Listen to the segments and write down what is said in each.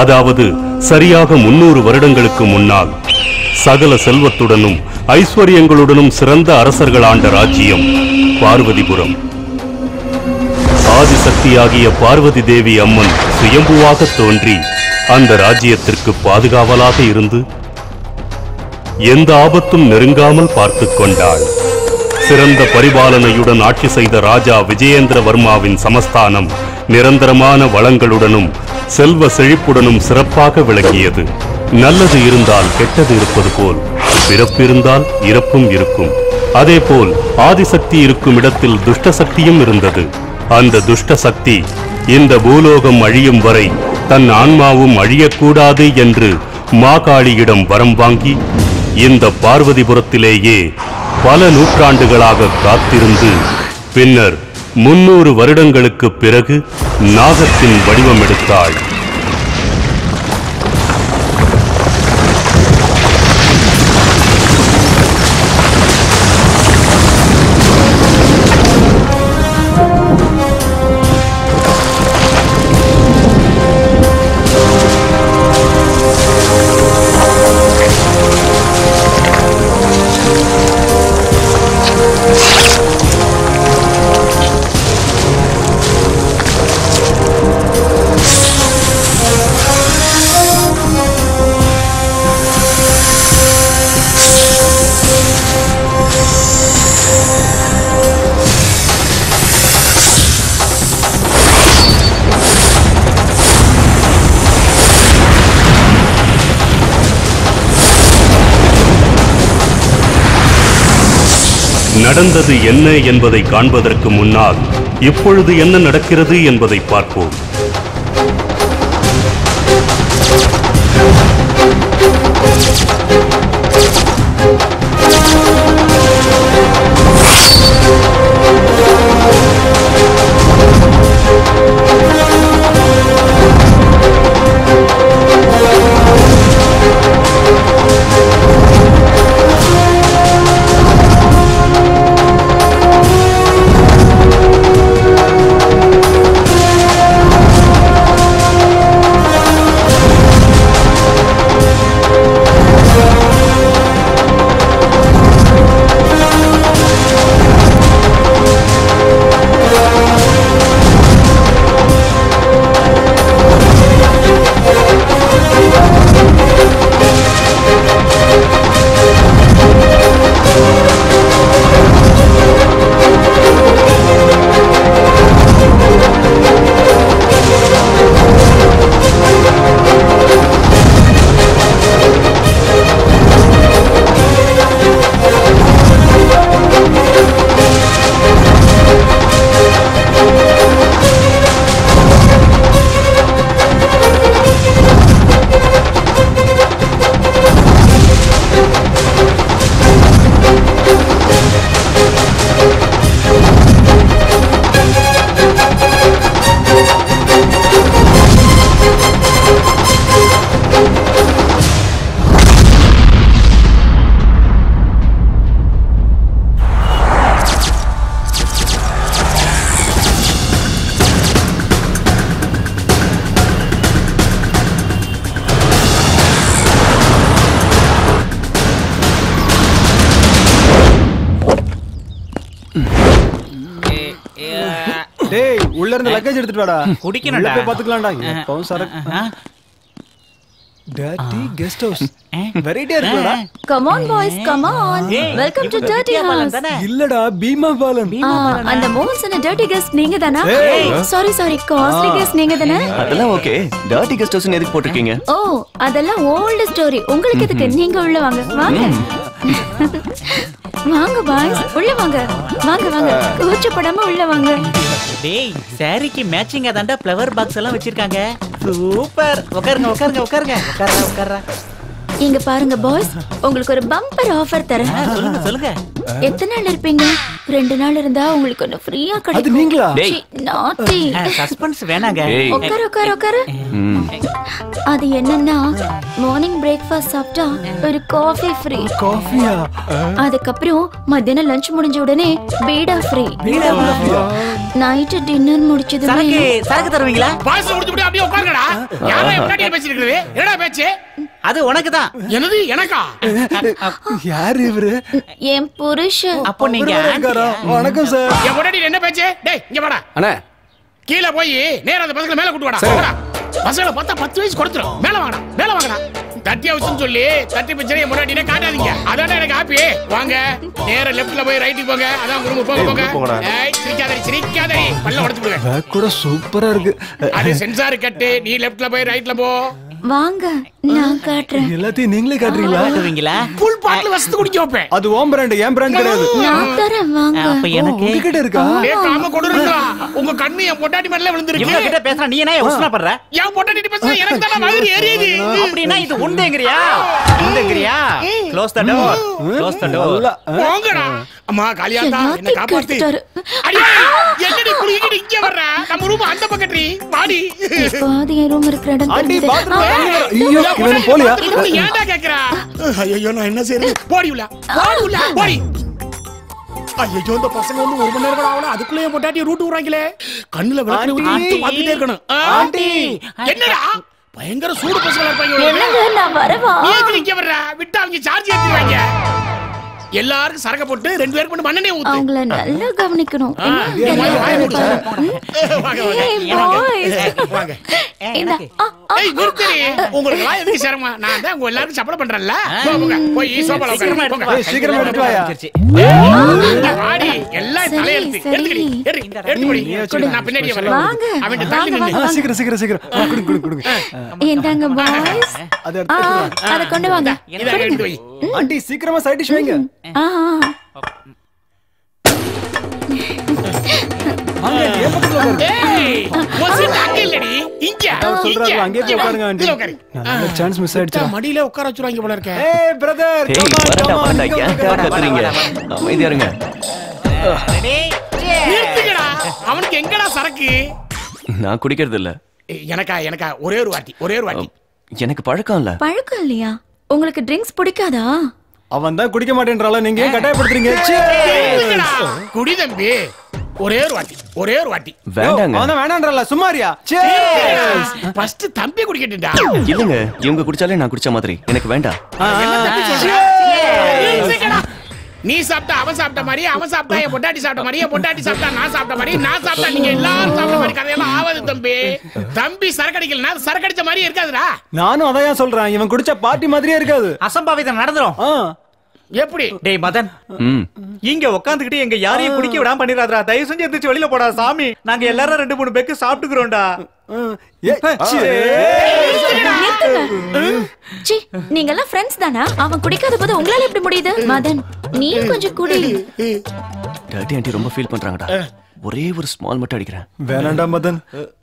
அதாவது சரியாக முன்னூறு வருடங்களுக்கு முன்னால். சகல செல்வத்துடனும் ஐஸ்வர்யங்களுடனும் சிறந்த அரசர்கள் ஆண்ட ராஜ்யம் பார்வதிபுரம். ஆதிசக்தியாகிய பார்வதி தேவி அம்மன் சுயம்புவாக தோன்றி அந்த ராஜ்யத்திற்கு பாதுகாவலாக இருந்து எந்த ஆபத்தும் நெருங்காமல் பார்த்து கொண்டாள். சிறந்த பரிபாலனையுடன் ஆட்சி செய்த ராஜா விஜயேந்திரவர்மாவின் சமஸ்தானம் நிரந்தரமான வளங்களுடனும் செல்வ செழிப்புடனும் சிறப்பாக விளங்கியது. நல்லது இருந்தால் கெட்டது இருப்பது போல். பிறப்பிருந்தால் இறப்பும் இருக்கும். அதேபோல் ஆதிசக்தி இருக்கும் இடத்தில் துஷ்ட சக்தியும் இருந்தது. அந்த துஷ்ட சக்தி இந்த பூலோகம் அழியும் வரை தன் ஆன்மாவும் அழியக்கூடாது என்று மாகாளியிடம் வரம் வாங்கி இந்த பார்வதிபுரத்திலேயே பல நூற்றாண்டுகளாக காத்திருந்து பின்னர் முன்னூறு வருடங்களுக்கு பிறகு நாகத்தின் வடிவம் எடுத்தாள். நடந்தது என்ன என்பதை காண்பதற்கு முன்னால் இப்பொழுது என்ன நடக்கிறது என்பதை பார்ப்போம். குடிக்கணும்டா. பாத்துக்கலாம்டா எப்பவும் சரக்கு டர்ட்டி கெஸ்ட் ஹவுஸ் வெரைட்டியா இருக்குடா come on boys come on welcome to dirty house? இல்லடா பீமா பாலன் அந்த மோகன்ஸ் அண்ட் டர்ட்டி கெஸ்ட் நீங்க தானா. சாரி சாரி காஸ்ட்லி கெஸ்ட் நீங்க தானே? அதெல்லாம் ஓகே டார்ட்டி கெஸ்ட் ஹவுஸ் எதுக்கு போட்டிருக்கீங்க? ஓ அதெல்லாம் ஓல்ட் ஸ்டோரி உங்களுக்கு எதுக்கு? நீங்க உள்ள வாங்க. வாங்க. வாங்க பாய்ஸ் உள்ள வாங்க. வாங்க வாங்க. கூச்சப்படாம உள்ள வாங்க. டேய் சாரிக்கு மேட்சிங்கா தாண்டா ஃப்ளவர் பாக்ஸ் எல்லாம் வச்சிருக்காங்க. சூப்பர். உட்காருங்க உட்காருங்க உட்காருங்க. உட்காருங்க உட்காருங்க இங்க பாருங்க பாய்ஸ் உங்களுக்கு ஒரு பம்பர் ஆஃபர் தரேன். சொல்லுங்க சொல்லுங்க. எத்தனை நாள் இருப்பீங்க? ரெண்டு நாள் இருந்தா உங்களுக்கு ஒண்ணு ஃப்ரீயா அது கிடைக்கும். நீங்களா? டேய். நாத்தி சஸ்பென்ஸ் வேணாங்க. உட்காரு உட்காரு உட்காரு. அது என்னன்னா மார்னிங் பிரேக்ஃபாஸ்ட் சாப்பிட்டா ஒரு காஃபி ஃப்ரீ காஃபியா அதுக்கப்புறம் மத்தியானம் லஞ்ச் முடிஞ்ச உடனே பீடா ஃப்ரீ நைட்டு டின்னர் முடிச்சதுமே சரக்கு சரக்கு தருவீங்களா? பாஸ் முடிச்சுட்டு அப்படியே உட்காருங்கடா. யாரா முன்னாடி பேசிட்டு இருக்குது என்னடா பேச்சு? அது உனக்கு தான் என்னது எனக்கா? யாரு இவரு? என் புருஷன். அப்போ நீங்க? வணக்கம் சார் என் முன்னாடி என்ன பேச்சு? டேய் இங்க வாடா. அண்ணே. கீழே போய் நேரா அந்த பசங்களை மேல கூட்டு வாடா. பசங்களை பார்த்தா பத்து வயசு கொடுத்துரும். மேல வாங்கடா மேல வாங்கடா. தட்டி ஹவுஸ்னு சொல்லி தட்டி பிச்சரை முன்னாடினே காட்டாதீங்க. அதான் எனக்கு ஹாப்பி வாங்க. நேரா லெஃப்ட்ல போய் ரைட்டுக்கு போங்க. அதான் room. போங்க போங்க. ஏய் சிரிக்காதடி சிரிக்காதடி. பல்ல உடைச்சு கூட சூப்பரா இருக்கு. அது சென்சார் கட்டு நீ லெஃப்ட்ல போய் ரைட்ல போ. வாங்க நான் காட்டுறேன். எல்லாத்தையும் நீங்களே காட்டுறீங்களா? தருவீங்களா ஃபுல் பாட்டில் வசத்து குடிக்க வைப்பேன். அது ஓம் பிராண்ட் ஏன் பிராண்ட் கிடையாது. நான் தரேன் வாங்க. அப்ப எனக்கு உங்ககிட்ட இருக்கா? கேட்காம கொடுறீங்களா? உங்க கண்ணு என் பொட்டாட்டி மேல இவங்க விழுந்திருக்கு கிட்ட பேசுற நீ என்ன உஸ்னா பண்ற என் பொட்டாட்டி பேசுனா எனக்கு தானே வயிறு எரியுது அப்படின்னா இது உண்டுங்கிறியா? உண்டுங்கிறியா? Close the door close the door? போங்கடா. அம்மா காளியாத்தா என்ன காப்பாத்து. அடியே என்னடி குளிக்கிட்டு இங்க வர்ற? நம்ம ரூம் அந்த பக்கத்து வாடி. பாதி ரூம் இருக்கிற இடம் ஆ, ஐயோ இவன் போலியா? இது ஏன்டா கேக்குறா? ஐயோ நான் என்ன செய்யறது போடி உள்ள போடி உள்ள போடி. ஐயோ இந்த பசங்க வந்து ஒரு மணி நேரம் கூட ஆகல. அதுக்குள்ளேயே பொட்டாட்டி ரூட் விடுறாங்களே. கண்ணுல விளக்கு ஊத்தி. பார்த்துட்டே இருக்கணும்? ஆண்டி. என்னடா? பயங்கர சூடு பசங்களா இருப்பாங்க. என்னங்க நான் வரவா? நீ நிக்க வர்ற? விட்டா அவங்க சார்ஜ் ஏத்திடுவாங்க. எல்லாருக்கும் சரக்க போட்டு ரெண்டு பேருக்கு மட்டும் மண்ணெண்ணெய் ஊத்து அவங்கள நல்லா கவனிக்கணும் வாய். உங்களுக்கு எதுக்கு சிரமம்? நான் தான் உங்க எல்லாருக்கும் சப்பளை பண்றேன்ல. போ, போங்க. போய் சோபால சீக்கிரமா உட்காருங்க. எடுத்து சீக்கிரமா வாயா. வாடி. எல்லாம் தலையெழுத்து. எடுத்துக்கடி. எடு, எடுத்து போடி. கொடு. நான் பின்னாடியே வரேன். வாங்க. அவன்கிட்ட தள்ளி நின்னு. சீக்கிரம் சீக்கிரம் சீக்கிரம் கொடுங்க கொடுங்க கொடுங்க இந்தாங்க பாய்ஸ் அது ஆ அத கொண்டு வாங்க இதை எடுத்து வை. ஆண்டி சீக்கிரமா வைங்க மடியில உட்கார வச்சுருவாங்க போல இருக்க. அமைதியா இருங்க. அவனுக்கு எங்கடா சரக்கு? நான் குடிக்கிறது இல்ல எனக்கா எனக்கா ஒரே ஒரு வாட்டி ஒரே ஒரு வாட்டி. எனக்கு பழக்கம் இல்ல. பழக்கம் இல்லையா? உங்களுக்கு ட்ரிங்க்ஸ் பிடிக்காதா? அவன் தான் குடிக்க மாட்டேன்றால நீங்க ஏன் கட்டாயப்படுத்துறீங்க. குடி தம்பி. ஒரே ஒரு வாட்டி ஒரே ஒரு வாட்டி. வேண்டாங்க. அவன் வேணான்றல சும்மாரியா ஃபர்ஸ்ட் தம்பி குடிக்கட்டும்டா. இல்லங்க இவங்க குடிச்சாலே நான் குடிச்ச மாதிரி. எனக்கு வேண்டாம். நீ சாப்பிட்டா அவன் சாப்பிட்ட மாதிரி அவன் சாப்பிட்டா என் பொட்டாட்டி சாப்பிட்ட மாதிரி என் பொட்டாட்டி சாப்பிட்டா நான் சாப்பிட்ட மாதிரி நான் சாப்பிட்டா நீங்க எல்லாரும் சாப்பிட்ட மாதிரி கதையெல்லாம் ஆகாது தம்பி. தம்பி சரக்கடிக்கலனா சரக்கடிச்ச மாதிரி இருக்காதுடா. நானும் அதான் சொல்றேன். இவன் குடிச்ச பார்ட்டி மாதிரியே இருக்காது. அசம்பாவிதம் நடந்துரும். எப்படி? டேய் மதன். இங்க உட்காந்துக்கிட்டு எங்க யாரையும் குடிக்க விடாம பண்ணிடாதடா தயவு செஞ்சு எந்திரிச்சு வெளியில போடா சாமி. நாங்க எல்லாரும் ரெண்டு மூணு பேக்கு சாப்பிட்டுக்கிறோம்டா. நீங்க எல்லாம் ஃப்ரெண்ட்ஸ் தானா? அவன் குடிக்காத போது உங்களால எப்படி முடியுது? மதன் நீ கொஞ்சம் குடி. டாடி ஆண்டி ரொம்ப ஃபீல் பண்றாங்கடா. ஒரே ஒரு ஸ்மால் மட்டும் அடிக்கிறேன். வேணாண்டா மதன்.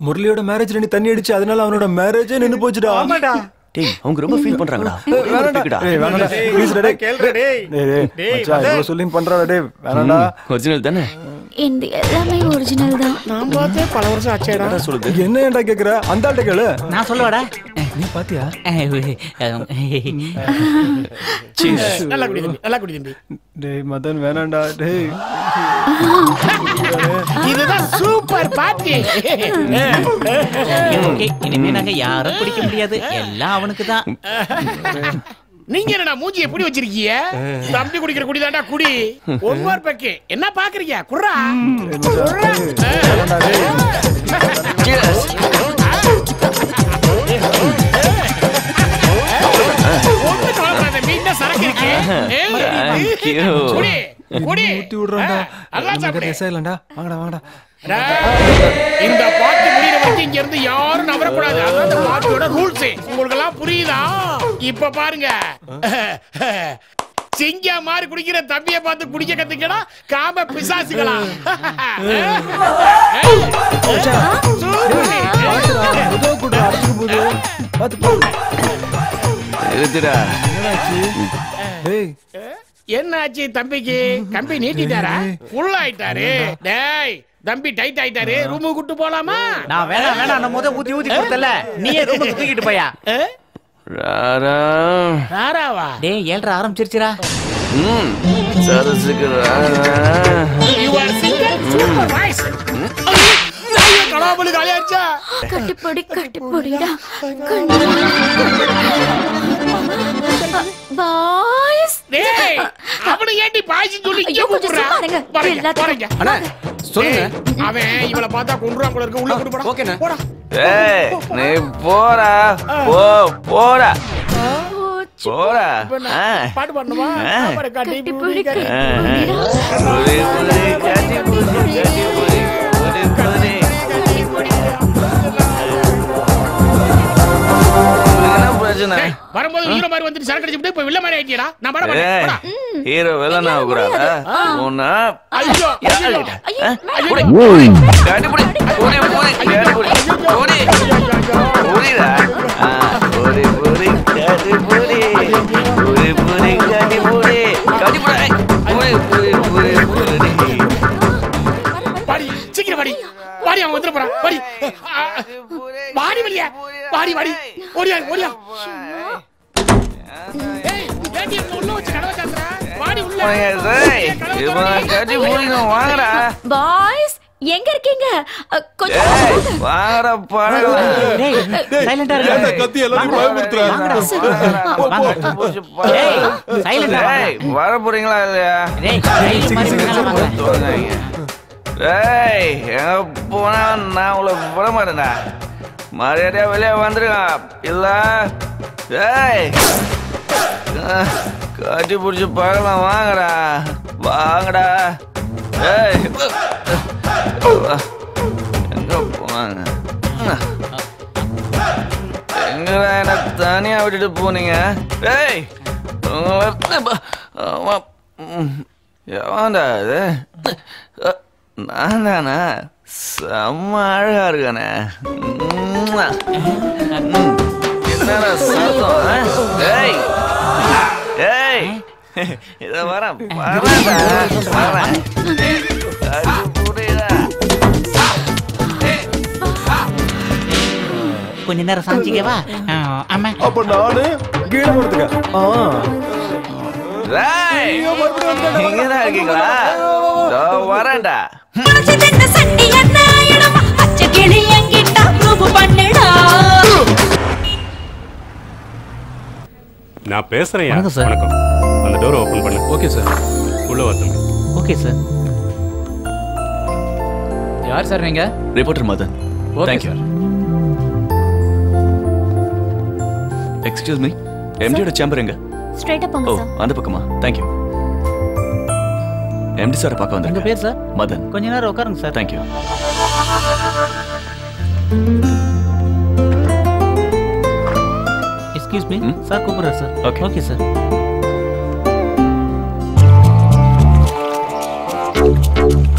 முரளியோட மேரேஜ்ல நீ தண்ணி அடிச்சு அதனால அவனோட மேரேஜே நின்னு போச்சுடா. ஆமாடா. டேய் அவங்க ரொம்ப ஃபீல் பண்றாங்கடா ஒரே ஒரு வேணாண்டா pick டா. ஏய், வேணாண்டா ப்ளீஸ் டேய் கேளுடா, டேய். டேய் டேய் டேய், மச்சான். இவ்வளவு சொல்லி பண்றாடா டேய்? வேணாண்டா ஒரிஜினல் தானே? இந்த எல்லாமே ஒரிஜினல் தான். நான் பார்த்தே பல வருஷம் ஆச்சேடா. என்ன சொல்லுது? என்ன ஏன்டா கேக்குற? அந்த ஆள்கிட்ட கேளு. நான் சொல்லுவாடா. நீ பாத்தியா? நல்லா குடி தம்பி நல்லா குடி தம்பி. டேய் மதன் வேணாண்டா டேய். இதுதான் சூப்பர் பார்ட்டி இனிமே நாங்க யாரும் குடிக்க முடியாது? எல்லாம் அவனுக்கு தான். நீங்க என்னடா மூஞ்சி எப்படி வச்சிருக்கீங்க? தம்பி குடிக்கிற குடி ஒன் மோர் பேக்கு. என்ன பாக்குறீங்க? குர்ரா குர்ரா. இந்த பாட்டு முடியிற வரைக்கும் இங்க இருந்து யாரும் நவரக்கூடாது. அதான் இந்த பாட்டியோட ரூல்ஸ். உங்களுக்கு எல்லாம் புரியுதா? இப்ப பாருங்க. சிங்கா மாதிரி குடிக்கிற தம்பிய பார்த்து குடிக்க கத்துக்கடா காம பிசாசுகளா? பாத்துடா நிறுத்துடா என்னாச்சு? தம்பிக்கு? கம்பி நீட்டிட்டாரா? ஃபுல் ஆயிட்டாரு டேய் தம்பி டைட் ஆயிட்டாரு. ரூமுக்கு கூட்டு போலாமா? நான் வேணாம் வேணாம். நம்ம முத ஊத்தி ஊத்தி கொடுத்தல. நீயே ரூமுக்கு தூக்கிட்டு போயா. ராரா. ராராவா? டேய் ஏழ்ற ஆரம்பிச்சிருச்சுடா. ம். சரசுக்கு Rara. You are singer super voice கலாபலி காலியாச்சா? கட்டிப்பொடி கட்டிப்பொடிடா. பாய்ஸ் டேய் அவனை ஏண்டி பாய்ச்சி சொல்லி சும்மா இருங்க. பாருங்க. பாருங்க. அண்ணா சொல்லுங்க. அவன் இவள பார்த்தா கொன்றான் போல இருக்கு. உள்ள கூட்டு போடா. ஓகேண்ணே. போடா. ஏய் நீ போடா. போ போடா. போடா. ஆ. பாட்டு பண்ணுமா காட்டி புடி, கட்டி, புடி, கட்டி, புடி, டேய், வரும்போது ஹீரோ மாதிரி வந்துட்டு சரக்கு அடிச்சுட்டு இப்ப வில்ல மாதிரி ஆயிட்டியடா. நான் மாட்டேன். ஹீரோ வில்லன் உன்னை ஐயோ? ஐயோ, புடி, புடி, புடி. புடி, புடி, வாடி அவன் வந்துட போறான். வாடி. வாடி வெளிய. வாடி வாடி. ஓடியா ஓடியா. பாய்ஸ் எங்க இருக்கீங்க? அ, கொஞ்சம் ஏய், வாங்க. வாங்கடா பழகலாம் டேய் சைலண்டா ஏன்டா இருங்க கத்தி எல்லாத்தையும் பயமுறுத்துற? ஏய் சைலண்டா ஏய், வர போறீங்களா இல்லையா? டேய் ஏய் எங்க போனா நான் உங்களை விட மாட்டேன்டா. மரியாதையா வெளியே வந்துருக்கான் இல்ல. ஏய். காட்டி கட்டி பிடிச்சி பார்க்கலாம் வாங்கடா. வாங்கடா. ஏய். எங்க போனாங்க? எங்கடா என்ன தனியா விட்டுட்டு போனீங்க? ஏய் உங்களை எவன்டா இது? நான் தானே செம்ம அழகா இருக்கானே. என்னடா சத்தம்? ஏய்! ஏய்! இத வரேன் வரேன்டா வரேன் கொஞ்ச நேரம் சாஞ்சிக்கவா? ஆமா. அப்ப நானு கீழே ஆ. ஏய் இங்கதான் இருக்கீங்களா? இதோ வரேன்டா. சின்ன சண்டி என்ன இடமா பச்சை கிளி என்கிட்ட ப்ரூவ் பண்ணுடா. நான் பேசுறேன் வணக்கம் சார். வணக்கம். அந்த டோரை ஓபன் பண்ணு. ஓகே சார் உள்ள வா தம்பி. ஓகே சார் யார் சார் நீங்க? Reporter Madan. Okay thank you sir excuse me எம்டியோட chamber எங்க? ஸ்ட்ரைட்டா ஓ போங்க சார் அந்த பக்கமா? தேங்க்யூ எம்டி சாரை பார்க்க உங்க வந்திருக்கேன் பேர் சார் மதன். கொஞ்ச நேரம் உட்காருங்க sir thank you excuse me ம்? சார் கூப்பிடுறாரு sir Okay. Okay sir okay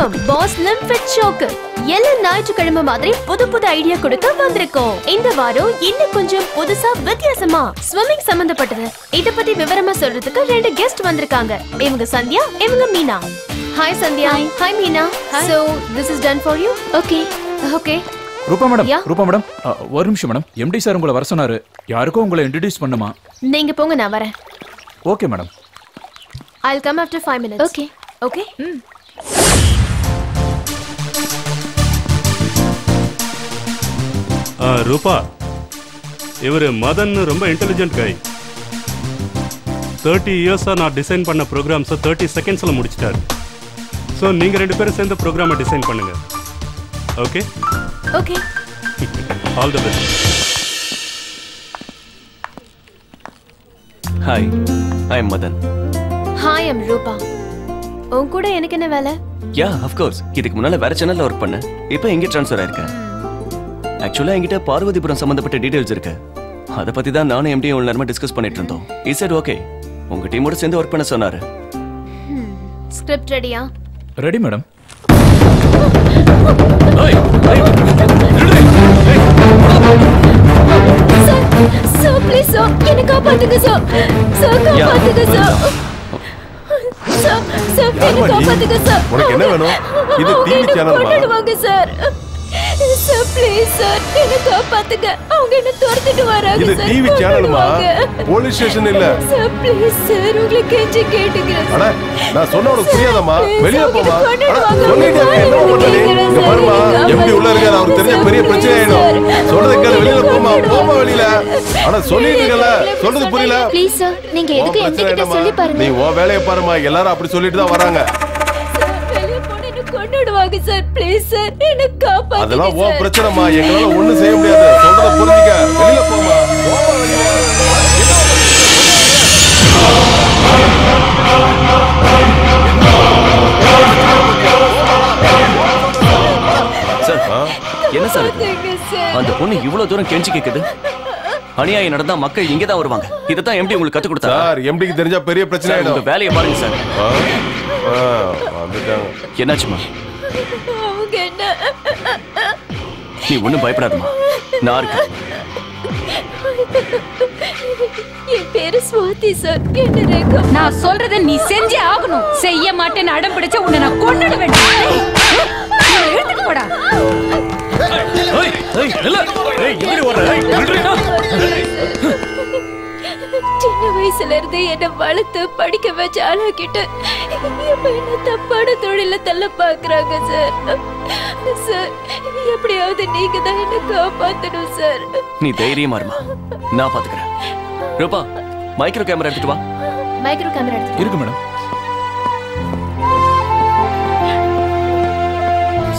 welcome boss லிம்ஃபிட் ஷோக்கு. எல்லா ஞாயிற்றுக்கிழமை மாதிரி புது புது ஐடியா கொடுக்க வந்திருக்கோம். இந்த வாரம் இன்னும் கொஞ்சம் புதுசா வித்தியாசமா ஸ்விம்மிங் சம்பந்தப்பட்டது. இத பத்தி விவரமா சொல்றதுக்கு ரெண்டு கெஸ்ட் வந்திருக்காங்க. இவங்க சந்தியா இவங்க Meena. Hi Sandhya. Hi Meena. So this is done for you okay okay Rupa madam. Rupa madam ஒரு நிமிஷம் மேடம். எம்டி சார் உங்களை வர சொன்னாரு. யாருக்கும் உங்களை இன்ட்ரடியூஸ் பண்ணுமா? நீங்க போங்க நான் வரேன். Okay madam I'll come after 5 minutes. Okay. Okay? ஆ, ரூபா. இவர் மதன் ரொம்ப இன்டெலிஜென்ட் கை தேர்ட்டி இயர்ஸாக நான் டிசைன் பண்ண ப்ரோக்ராம்ஸை தேர்ட்டி செகண்ட்ஸில் முடிச்சிட்டாரு. ஸோ நீங்கள் ரெண்டு பேரும் சேர்ந்து ப்ரோக்ராமை டிசைன் பண்ணுங்க. Okay Okay. All the best hi I am Madan Hi, I'm Rupa. உன் கூட எனக்கு என்ன வேலை? யா கோர்ஸ் இதுக்கு முன்னால வேற சேனல்ல ஒர்க் பண்ணேன். இப்போ எங்க ட்ரான்ஸ்ஃபர் ஆயிருக்கேன். ஆக்சுவலா என்கிட்ட பார்வதிபுரம் சம்பந்தப்பட்ட டீடைல்ஸ் இருக்கு. அதை பத்தி தான் நானும் எம்டியும் இவ்வளவு நேரமா டிஸ்கஸ் பண்ணிட்டு இருந்தோம். இ said ஓகே உங்க டீமோட சேர்ந்து ஒர்க் பண்ண சொன்னாரு. ஸ்கிரிப்ட் ரெடியா ready madam sir please sir என்ன காப்பாத்துங்க சார் சார் காப்பாத்துங்க சார் சார் சார் என்ன காப்பாத்துங்க சார் உனக்கு என்ன வேணும்? இது channel மா? கொன்னுடுவாங்க சார் சார் ப்ளீஸ் சார் என்ன காப்பாத்துங்க. அவங்க என்ன துரத்திட்டு வராங்க இது டிவி சேனல்மா. போலீஸ் ஸ்டேஷன் இல்ல. சார் ப்ளீஸ் சார் உங்களை கெஞ்சி கேட்டுக்கிறேன் அட நான் சொன்ன உனக்கு புரியாதம்மா? வெளிய போமா. சொல்லிட்டு என்ன அவங்க பண்ண நீ கேக்குறேன் இங்க பாருமா எப்படி உள்ள இருக்காரு? அவருக்கு தெரிஞ்ச பெரிய பிரச்சனை ஆயிடும். சொல்றது கேளு வெளியில போமா போமா வெளியில. அட சொல்லிட்டு இருக்கல சொல்றது புரியல. ப்ளீஸ் சார் நீங்க எதுக்கு என்கிட்ட? சொல்லி பாருங்க. நீ உன் வேலையை பாருமா எல்லாரும் அப்படி சொல்லிட்டு தான் வராங்க. என்ன கொன்னுடுவாங்க சார் ப்ளீஸ் சார். என்ன காப்பாத்துங்க அதெல்லாம் சார். பிரச்சனைமா எங்களால ஒண்ணும் செய்ய முடியாது. சொல்றத புரிஞ்சுக்க. வெளியில போமா என்ன சார் அந்த பொண்ணு இவ்வளவு தூரம் கெஞ்சி கேக்குது. அநியாயம் நடந்தா மக்கள் இங்க தான் வருவாங்க. இதைத்தான் எம்டி உங்களுக்கு கத்து கொடுத்தா சார் எம்டிக்கு தெரிஞ்சா பெரிய பிரச்சனை ஆயிடும். வேலையை பாருங்க சார். ஆ, ஆ, வந்துட்டாங்க. என்னாச்சுமா அவங்க என்ன? நீ ஒண்ணும் பயப்படாதம்மா. நான் இருக்கேன். என் பேரு சுவாதி சார். என்ன ரேகா? நான் சொல்றத நீ செஞ்சே ஆகணும். செய்ய மாட்டேன்னு அடம் பிடிச்ச உன்னை நான் கொன்னுட வேண்டாம். போடா. சின்ன வயசுல இருந்து என்ன வளர்த்து படிக்க வச்சு ஆளாக்கிட்டு இப்ப என்ன தப்பான தொழில தள்ள பாக்குறாங்க சார்? சார் எப்படியாவது நீங்க தான் என்ன காப்பாத்தணும் சார். நீ தைரியமா இருமா. நான் பாத்துக்கிறேன். ரூபா மைக்ரோ கேமரா எடுத்துட்டு வா. மைக்ரோ கேமரா எடுத்து இருக்கு மேடம்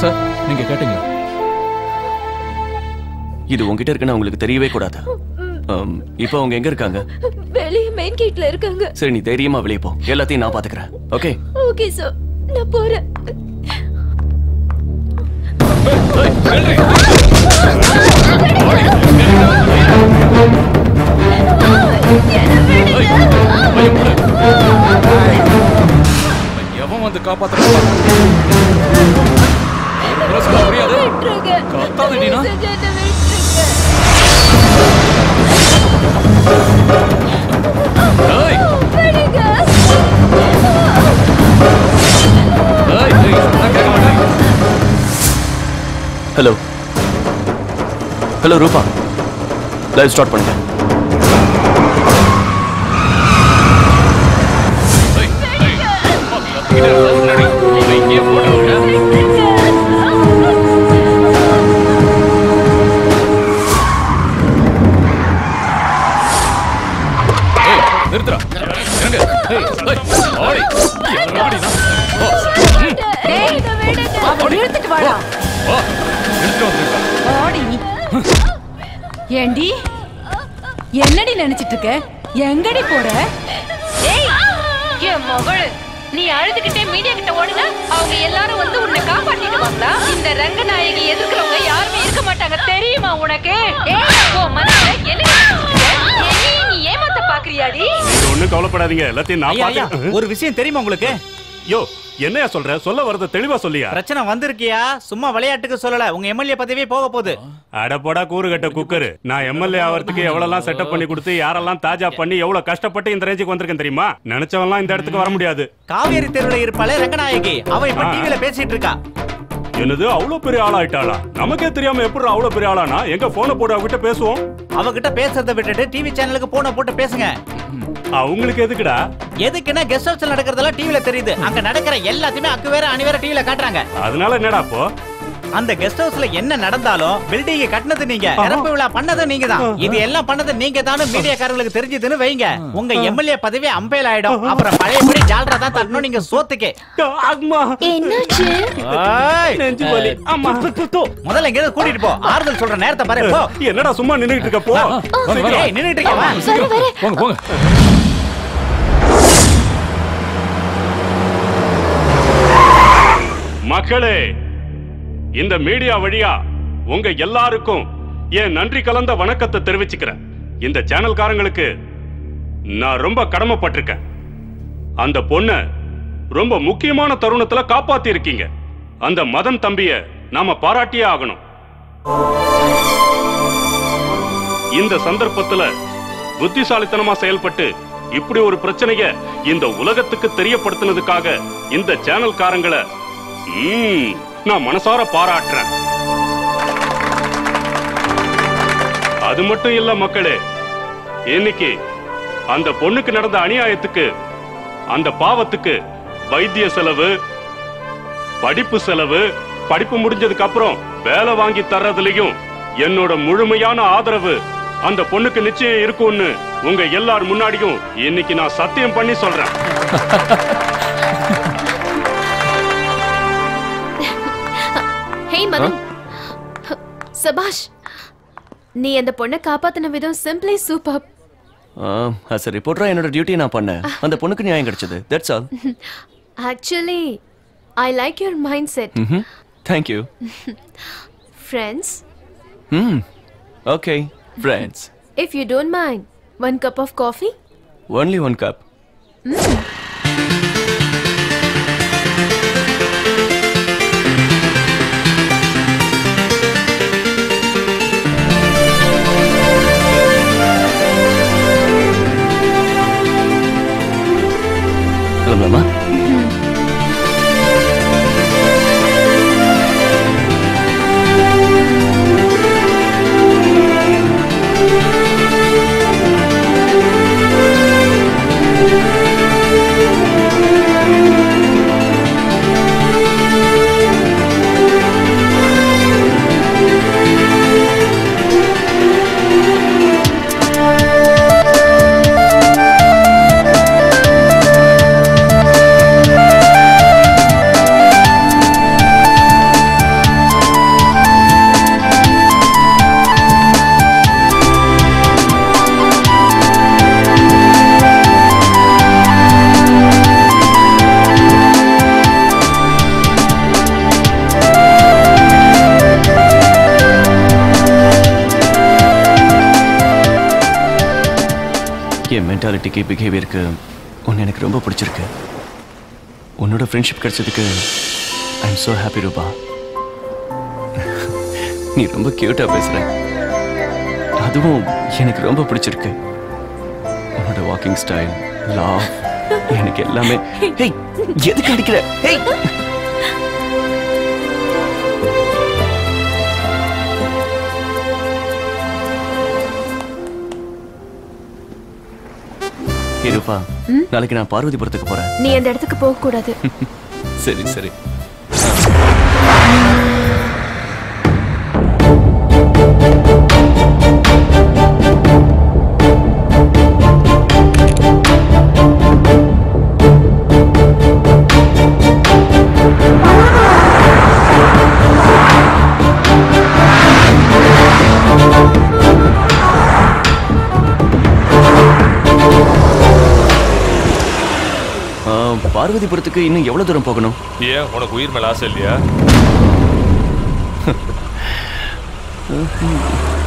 சார் நீங்க கேட்டீங்களா இது உங்ககிட்ட இருக்குன்னு உங்களுக்கு தெரியவே கூடாது? இப்போ அவங்க எங்க இருக்காங்க? மெயின் கேட்ல இருக்காங்க. சரி நீ தைரியமா வெளியே போ. எல்லாத்தையும் நான் பாத்துக்கிறேன். ஓகே ஓகே சார் நான் போறேன். எவன் வந்து காப்பாத்த புரியாது. கத்தாத நீனா? செஞ்சு என்னை விட்டுருங்க ஏய், விடுங்க ஏய், ஏய், நான் கேட்க மாட்டேன். ஹலோ ஹலோ ரூபா ஏண்டி? என்னடி நினைச்சிட்டு இருக்க எங்கடி போற? என் மகள் நீ அழுதுகிட்டே மீடியா கிட்ட ஓடுன அவங்க எல்லாரும் வந்து உன்னை காப்பாத்திடுவாங்களா இந்த ரங்கநாயகி எதிர்க்கிறவங்க யாருமே இருக்க மாட்டாங்க. தெரியுமா உனக்கு? ஏய், ஏமாத்த பாக்குறியாடி? ஒண்ணும் கவலைப்படாதீங்க. எல்லாத்தையும் நான் ஐயா ஐயா பாத்து ஒரு விஷயம் தெரியுமா உங்களுக்கு? யோ என்னையா சொல்ற? சொல்ல வரத தெளிவா சொல்லியா? பிரச்சனை வந்திருக்கியா? சும்மா விளையாட்டுக்கு சொல்லல. உங்க எம்எல்ஏ பதவியே போக போகுது. அட போடா கூறுகட்ட குக்கரு. நான் எம்எல்ஏ ஆவறதுக்கு எவ்வளவுலாம் செட்டப் பண்ணி கொடுத்து யாரெல்லாம் தாஜா பண்ணி எவ்வளவு கஷ்டப்பட்டு இந்த ரேஞ்சுக்கு வந்திருக்கேன் தெரியுமா? நினைச்சவன்லாம் இந்த இடத்துக்கு வர முடியாது. காவேரி தெருவுல இருப்பாளே ரங்கநாயகி. அவ இப்ப. டிவில பேசிட்டு இருக்கா. என்னது அவ்வளவு பெரிய ஆளாயிட்டாளா? நமக்கே தெரியாம எப்படி அவ்வளவு பெரிய ஆளானா? எங்க போனை போட்டு அவகிட்ட பேசுவோம்? அவகிட்ட பேசுறதை விட்டுட்டு டிவி சேனலுக்கு போன போட்டு பேசுங்க. அவங்களுக்கு எதுக்குடா? எதுக்குன்னா கெஸ்ட் ஹவுஸ்ல நடக்கிறதெல்லாம் டிவில தெரியுது. அங்க நடக்கிற எல்லாத்தையுமே அக்கு வேற அணி வேற டிவில காட்டுறாங்க. அதனால என்னடா அப்போ அந்த கெஸ்ட் ஹவுஸ்ல என்ன நடந்தாலும் பில்டிங் கட்டினது நீங்க. திறப்பு விழா பண்ணது நீங்க தான் இது எல்லாம் பண்ணது நீங்க தான் மீடியாக்காரங்களுக்கு தெரிஞ்சதுன்னு வைங்க. உங்க எம்எல்ஏ பதவி அம்பேல் ஆயிடும். அப்புறம் பழையபடி ஜால்ரா தான் தரணும் நீங்க சோத்துக்கே. முதல்ல எங்க கூட்டிட்டு போ. ஆறுதல் சொல்ற நேரத்தை பாரு போ. என்னடா சும்மா நின்னுட்டு இருக்க போ. ஏய், நின்னுட்டு இருக்க வா. வர வர. போங்க போங்க. மக்களே இந்த மீடியா வழியா உங்க எல்லாருக்கும் என் நன்றி கலந்த வணக்கத்தை தெரிவிச்சுக்கிறேன். இந்த சேனல்காரங்களுக்கு நான் ரொம்ப கடமைப்பட்டிருக்கேன். அந்த பொண்ண ரொம்ப முக்கியமான தருணத்துல காப்பாத்தி இருக்கீங்க அந்த மதன் தம்பிய நாம பாராட்டியே ஆகணும். இந்த சந்தர்ப்பத்துல புத்திசாலித்தனமா செயல்பட்டு இப்படி ஒரு பிரச்சனைய இந்த உலகத்துக்கு தெரியப்படுத்தினதுக்காக இந்த சேனல்காரங்களை ம், நான் மனசார பாராட்டுறேன். அது மட்டும் இல்ல மக்களே இன்னைக்கு அந்த பொண்ணுக்கு நடந்த அநியாயத்துக்கு அந்த பாவத்துக்கு வைத்திய செலவு படிப்பு செலவு படிப்பு முடிஞ்சதுக்கு அப்புறம் வேலை வாங்கி தர்றதுலயும் என்னோட முழுமையான ஆதரவு அந்த பொண்ணுக்கு நிச்சயம் இருக்கும்னு உங்க எல்லார் முன்னாடியும் இன்னைக்கு நான் சத்தியம் பண்ணி சொல்றேன். மதன் சபாஷ் நீ அந்த பொண்ணை காப்பாத்தின விதம் சிம்பிளி சூப்பர் அஸ் ரிப்போர்ட்டரா என்னோட டியூட்டி நான் பண்ணேன். அந்த பொண்ணுக்கு நியாயம் கிடைச்சது. That's all actually I like your mindset hmm thank you friends hmm okay friends if you don't mind one cup of coffee only one cup கிளம்பலாமா என் மென்டாலிட்டிக்கு பிஹேவியருக்கு உன்னை எனக்கு ரொம்ப பிடிச்சிருக்கு. உன்னோட ஃப்ரெண்ட்ஷிப் கிடைச்சதுக்கு ஐ எம் so ஹாப்பி ரூபா. நீ ரொம்ப கியூட்டா பேசுற. அதுவும் எனக்கு ரொம்ப பிடிச்சிருக்கு. உன்னோட வாக்கிங் ஸ்டைல் லாவ் எனக்கு எல்லாமே. எதுக்கு அடிக்கிற? இருப்பா நாளைக்கு நான் பார்வதிபுரத்துக்கு போறேன். நீ அந்த இடத்துக்கு போக கூடாது சரி சரி. ஆ, பார்வதிபுரத்துக்கு இன்னும் எவ்வளவு தூரம் போகணும்? ஏன் உனக்கு உயிர் மேல ஆசை இல்லையா?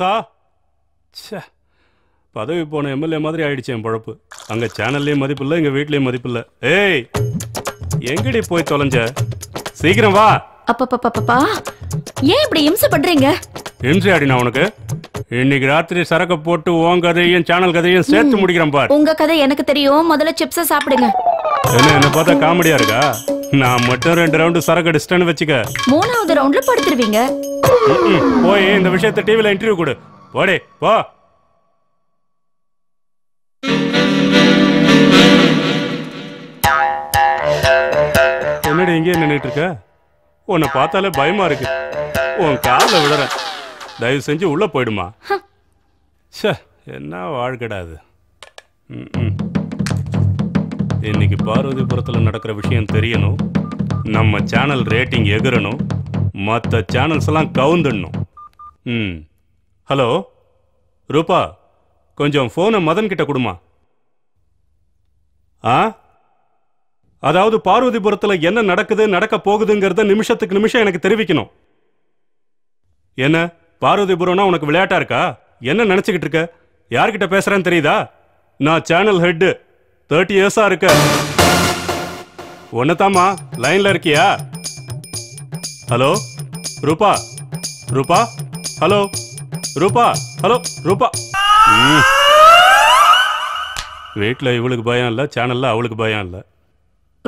ஏ ஹம்சா ச்சே. பதவி போன எம்எல்ஏ மாதிரி ஆயிடுச்சு என் பொழப்பு. அங்க சேனல்லையும் மதிப்பில்லை எங்க வீட்லயும் மதிப்பில்லை ஏய் எங்கடி போய் தொலைஞ்ச? சீக்கிரம் வா. அப்பப்பப்பப்பா ஏன் இப்படி இம்சை பண்றீங்க? இம்சை அடி நான் உனக்கு? இன்னைக்கு ராத்திரி சரக்கு போட்டு உன் கதையும் சேனல் கதையும் சேர்த்து முடிக்கிறேன் பார். உங்க கதை எனக்கு தெரியும். முதல்ல சிப்ஸ சாப்பிடுங்க. என்ன என்ன பார்த்தா காமெடியா இருக்கா? நான் மட்டும் ரெண்டு ரவுண்டு சரக்கு அடிச்சிட்டேன்னு வச்சுக்க. மூணாவது ரவுண்ட்ல படுத்துருவீங்க. போய் இந்த விஷயத்தை டிவில இன்டர்வியூ கொடு. போடே போ. என்னடி இங்கே நின்னுட்டு இருக்க? உன்னை பார்த்தாலே பயமா இருக்கு. உன் காலில் விடுறேன். தயவு செஞ்சு உள்ள போயிடுமா. ச்சே என்ன வாழ்க்கடா அது. இன்னைக்கு பார்வதிபுரத்தில் நடக்கிற விஷயம் தெரியணும். நம்ம சேனல் ரேட்டிங் எகிறணும். மற்ற சேனல்ஸ் எல்லாம் கவுந்துடணும். ம். ஹலோ? ரூபா கொஞ்சம் ஃபோனை மதன் கிட்ட கொடுமா. ஆ? அதாவது பார்வதிபுரத்தில் என்ன நடக்குது நடக்க போகுதுங்கிறத நிமிஷத்துக்கு நிமிஷம் எனக்கு தெரிவிக்கணும். என்ன? பார்வதிபுரம்னா உனக்கு விளையாட்டா இருக்கா? என்ன நினச்சிக்கிட்டு இருக்க? யார்கிட்ட பேசுகிறேன்னு தெரியுதா? நான் சேனல் ஹெட்டு தேர்ட்டி இயர்ஸாக இருக்க. ஒன்னதாமா லைனில் இருக்கியா? ஹலோ? ரூபா. ரூபா? ஹலோ. ரூபா? ஹலோ. ரூபா. ம். வீட்ல இவளுக்கு பயம் இல்ல சேனல்ல அவளுக்கு பயம் இல்ல.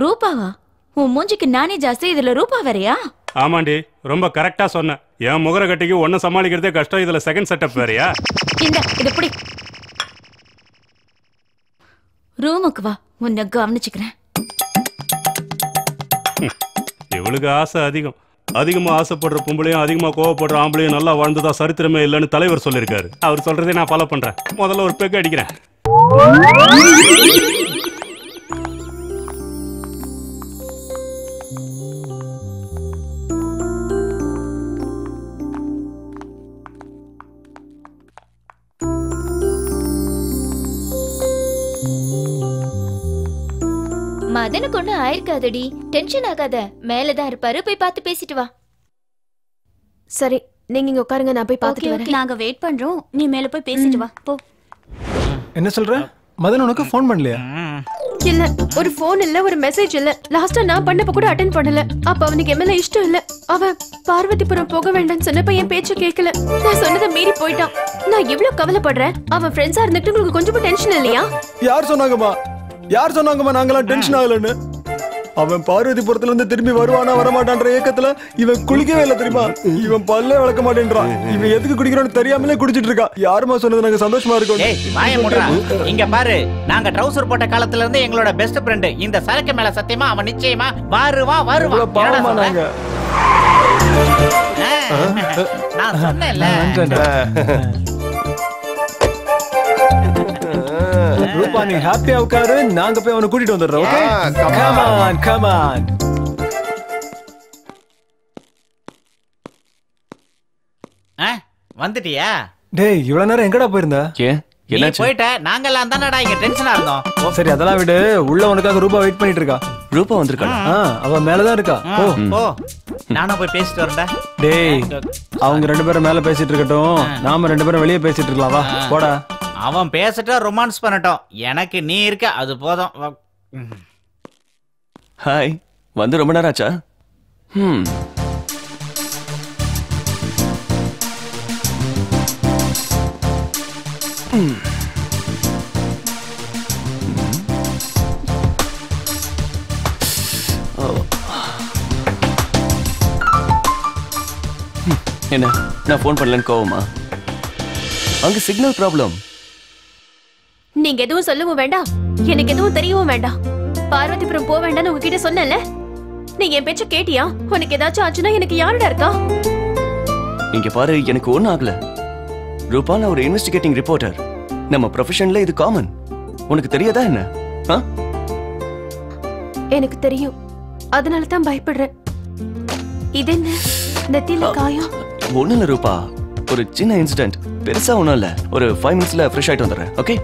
ரூபாவா? உன் மூஞ்சிக்கு நானே ஜாஸ்தி இதுல ரூபா வேறயா? ஆமாண்டி ரொம்ப கரெக்டா சொன்ன. என் முகர கட்டிக்கு ஒன்ன சமாளிக்கிறதே கஷ்டம் இதுல செகண்ட் செட்டப் வேறயா? இந்த இது புடி. ரூமுக்கு வா உன்னை கவனிச்சுக்கிறேன். இவளுக்கு ஆசை அதிகம். அதிகமா ஆசைப்படுற பொம்பளையும் அதிகமா கோவப்படுற ஆம்பளையும் நல்லா வாழ்ந்ததா சரித்திரமே இல்லைன்னு தலைவர் சொல்லியிருக்காரு. அவர் சொல்றதை நான் ஃபாலோ பண்றேன். முதல்ல ஒரு பெக் அடிக்கிறேன். மதனுக்கு ஒண்ணு ஆயிருக்காதடி. டென்ஷன் ஆகாத. மேலதான் இருப்பாரு. போய் பார்த்து பேசிட்டு வா. சரி நீங்க இங்க உட்காருங்க. நான் போய் பார்த்துட்டு வரேன். நாங்க வெயிட் பண்றோம். நீ மேல போய் பேசிட்டு வா. போ. என்ன சொல்ற? மதன் உனக்கு ஃபோன் பண்ணலையா? இல்ல ஒரு ஃபோன் இல்ல ஒரு மெசேஜ் இல்ல. லாஸ்டா நான் பண்ணப்ப கூட அட்டென்ட் பண்ணல. அப்ப அவனுக்கு மேல இஷ்டம் இல்ல. அவன் பார்வதிபுரம் போக வேண்டாம்னு சொன்னப்ப என் பேச்ச கேட்கல நான் சொன்னதை மீறி போயிட்டான். நான் எவ்வளவு கவலைப்படுறேன்? அவன் ஃப்ரெண்ட்ஸா இருந்துட்டு உங்களுக்கு கொஞ்சம் டென்ஷன் இல்லையா? யார் சொன்னாங்கம்மா? யார் சொன்னாங்கம்மா நாங்களாம் டென்ஷன் ஆகலன்னு? அவன் பார்வதிபுரத்துல இருந்து திரும்பி வருவானா வரமாட்டான்ற ஏக்கத்துல இவன் குளிக்கவே இல்லை தெரியுமா? இவன் பல்லே வளர்க்க மாட்டேன்றான். இவன் எதுக்கு குடிக்கிறான்னு தெரியாமலே குடிச்சிட்டு இருக்கான் யாருமா சொன்னது? நாங்க சந்தோஷமா முடுறா இங்க பாரு நாங்க ட்ரவுசர் போட்ட காலத்துல இருந்து எங்களோட பெஸ்ட் ஃப்ரெண்ட் இந்த சரக்கு மேல சத்தியமா அவன் நிச்சயமா வருவான் வருவான் பாவமா? நாங்க. நான் சொன்னேன்ல. ரூபா நீ ஹாப்பியா உட்காரு நாங்க போய் அவனை கூட்டிட்டு வந்துடுறோம் okay come come on. On come on ஆ, வந்துட்டியா? டேய் இவ்வளவு நேரம் எங்கடா போயிருந்த? நீ போயிட்ட நாங்கெல்லாம் தானடா இங்க டென்ஷனா இருந்தோம். சரி அதெல்லாம் விடு. உள்ள உனக்காக ரூபா வெயிட் பண்ணிட்டு இருக்கா. ரூபா வந்திருக்காளா ஆ. அவ மேலதான் இருக்கா. ஓ போ. நானும் போய் பேசிட்டு வரேன்டா. டேய் அவங்க ரெண்டு பேரும் மேல பேசிட்டு இருக்கட்டும். நாம ரெண்டு பேரும் வெளியே பேசிட்டு இருக்கலாம். வா போடா. அவன் பேசிட்டா ரொமான்ஸ் பண்ணட்டும். எனக்கு நீ இருக்க அது போதும். ஹாய் வந்து ரொம்ப நேரம் ஆச்சா? ம் என்ன? நான் ஃபோன் பண்ணலன்னு கோவமா? அங்கே சிக்னல் ப்ராப்ளம் நீங்க எதுவும் சொல்லவும் வேண்டாம். எனக்கு எதுவும் தெரியவும் வேண்டாம். பார்வதிபுரம் போக வேண்டாம்னு உங்ககிட்ட சொன்னேன்ல? நீங்க என் பேச்ச கேட்டியா? உனக்கு ஏதாச்சும் ஆச்சுன்னா எனக்கு யாருடா இருக்கா? இங்க பாரு எனக்கு ஒண்ணும் ஆகல. ரூபா நான் ஒரு இன்வெஸ்டிகேட்டிங் ரிப்போர்ட்டர் நம்ம ப்ரொஃபஷன்ல இது காமன் உனக்கு தெரியாதா என்ன? ஆ? எனக்கு தெரியும். அதனால தான் பயப்படுறேன். இது என்ன? நெத்தியில காயம்? ஒண்ணும் இல்ல ரூபா. ஒரு சின்ன இன்சிடென்ட் பெருசா ஒண்ணும் இல்ல. ஒரு ஃபைவ் மினிட்ஸ்ல ஃப்ரெஷ் ஆயிட்டு வந்துடுறேன். ஓகே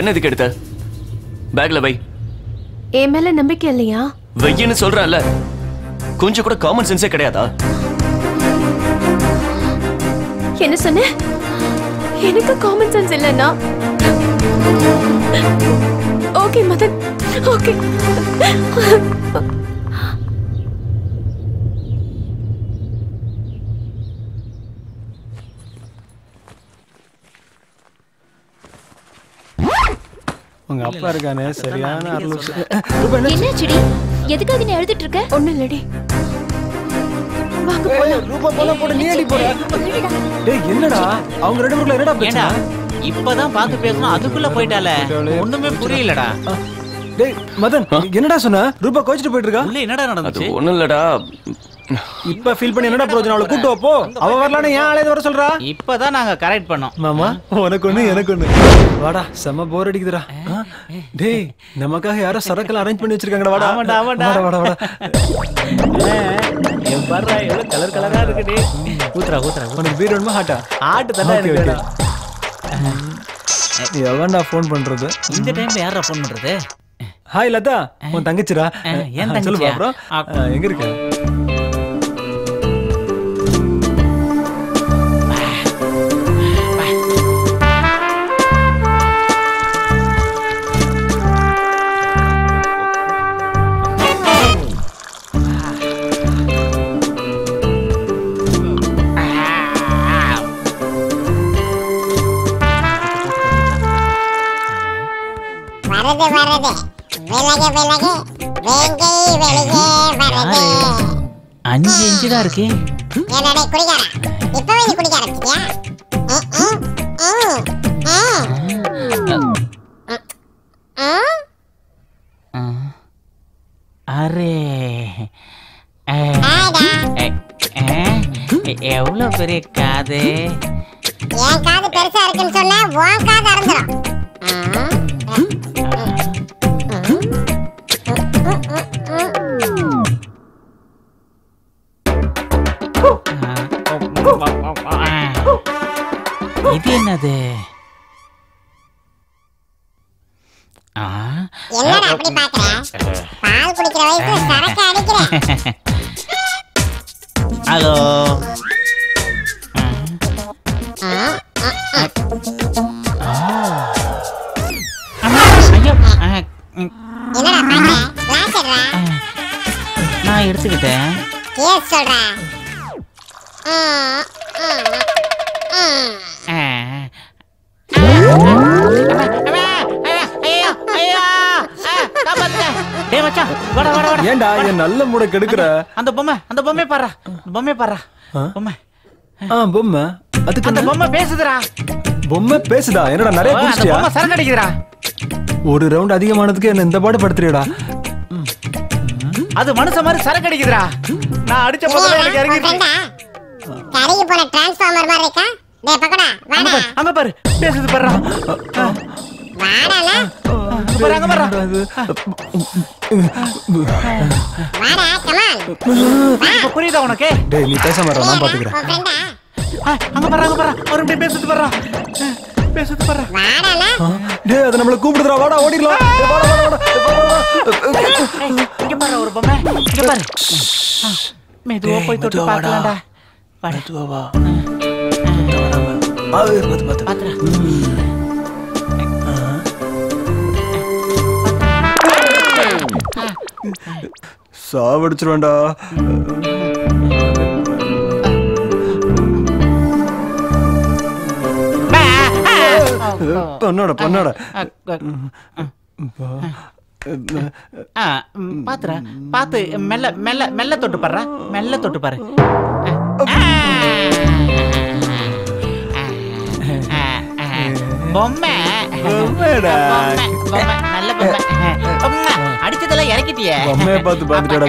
கன் எதுக்கு எடுத்த பேக்ல வை. என் மேல நம்பிக்கை இல்லையா? வெய்யன்னு சொல்றல கொஞ்சம் கூட காமன் சென்ஸே கிடையாதா? என்ன சொன்ன? எனக்கு காமன் சென்ஸ் இல்லைன்னா? ஓகே மதன் ஓகே அப்பா இருக்கானே சரியான அருள். என்னாச்சுடி? எதுக்காக நீ எழுதிட்டு இருக்க ஒண்ணு இல்லடி ரூபா போல போட நீ அடி போற? டேய் என்னடா? அவங்க ரெண்டு பேருக்குள்ள என்னடா பிரச்சனை? இப்பதான் பார்த்து பேசணும் அதுக்குள்ள போயிட்டால ஒண்ணுமே புரியலடா. டேய் மதன் என்னடா சொன்ன? ரூபா கோச்சிட்டு போயிட்டு இருக்கா உள்ள என்னடா அது நடந்துச்சு ஒண்ணும் இல்லடா. இப்ப ஃபீல் பண்ணி என்னடா பிரயோஜனம்? அவளை கூட்டு போ அவ வரலான்னு ஏன் ஆளே வர சொல்றா? இப்பதான் நாங்க கரெக்ட் பண்ணோம். மாமா உனக்கு ஒண்ணு எனக்கு ஒண்ணு. வாடா செம்ம போர் அடிக்குதுடா? டேய் நமக்காக யாரோ சரக்குல அரேஞ்ச் பண்ணி வச்சிருக்காங்கடா வாடா. ஆமாடா, ஆமாடா. வாடா வாடா வாடா. என் பாரு எவ்வளவு கலர் கலரா இருக்குடி ஊத்துறா ஊத்துறா உனக்கு பீர் வேணுமா ஹாட்டா ஆட்டு தானே. வேணும். எவன்டா ஃபோன் பண்றது? இந்த டைம்ல யாரா ஃபோன் பண்றது? ஹாய் லதா உன் அஹ், சொல்லுப்பா தங்கச்சியா? அப்புறம் எங்க இருக்க? அஞ்சு இன்ச்சு தான் இருக்கு. என்னடே குடிகாரா? இப்பவே நீ குடிக்க. ம்? அரே. எவ்வளவு பெரிய காது? என் காது பெருசா இருக்குன்னு சொன்னா உன் காது அறந்துடும் இது என்னது? என்னடா அப்படி பாக்குற? பால் குடிக்கிற வயசுல சரக்கு அடிக்கிற. ஹலோ. ஏன்டா என் நல்ல மூட கெடுக்கிற? அந்த பொம்மை அந்த பொம்மை பாரு பொம்மை பாரு பொம்மை. ஆ பொம்மை. அதுக்கு அந்த? பொம்மை பேசுதுடா. பொம்மை பேசுதா? என்னடா நிறைய சரக்கு அடிக்குதுடா. ஒரு ரவுண்ட் அதிகமானதுக்கு என்ன இந்த பாடு படுத்துறியடா? அது மனுஷ மாதிரி சரக்கு அடிக்குதுடா நான் அடிச்ச பக்கத்துல எனக்கு friend-ஆ? கருகி போன டிரான்ஸ்ஃபார்மர் மாதிரி இருக்கா? டேய் பக்கடா வாடா. அங்க பாரு. பேசுது பாரு வாடால அங்க பாரு அங்க பாரு வாடா கமான் புரியுதா உனக்கு? டேய் நீ பேசாம இருடா, நான் பாத்துக்கிறேன். அங்க பாரு அங்க பாரு. ஒரு நிமிஷம் பேசுது பாரு பேசுது பாரு. டேய் அது நம்மள கூப்பிடுதுடா. வாடா ஓடிடலாம். வாடா, வாடா, வாடா. இங்க பாரு ஒரு பொம்மை. இங்க பாரு. மெதுவா போய் தொட்டு. பார்க்கலாம்டா. வாடா. மெதுவா வா. ஆ, பாத்து, பாத்து. பாத்துடா. சாவடிச்சிருவேன்டா. பண்ணாட பண்ணாட பாத்துடா பாத்து மெல்ல மெல்ல மெல்ல தொட்டு பாரு மெல்ல தொட்டு பாரு பொம்மை பொம்மைடா. பொம்மை, நல்ல பொம்மை பொம்மை, அடிச்சதெல்லாம் இறக்கிட்டியே பொம்மைய பார்த்து பார்த்துட்டா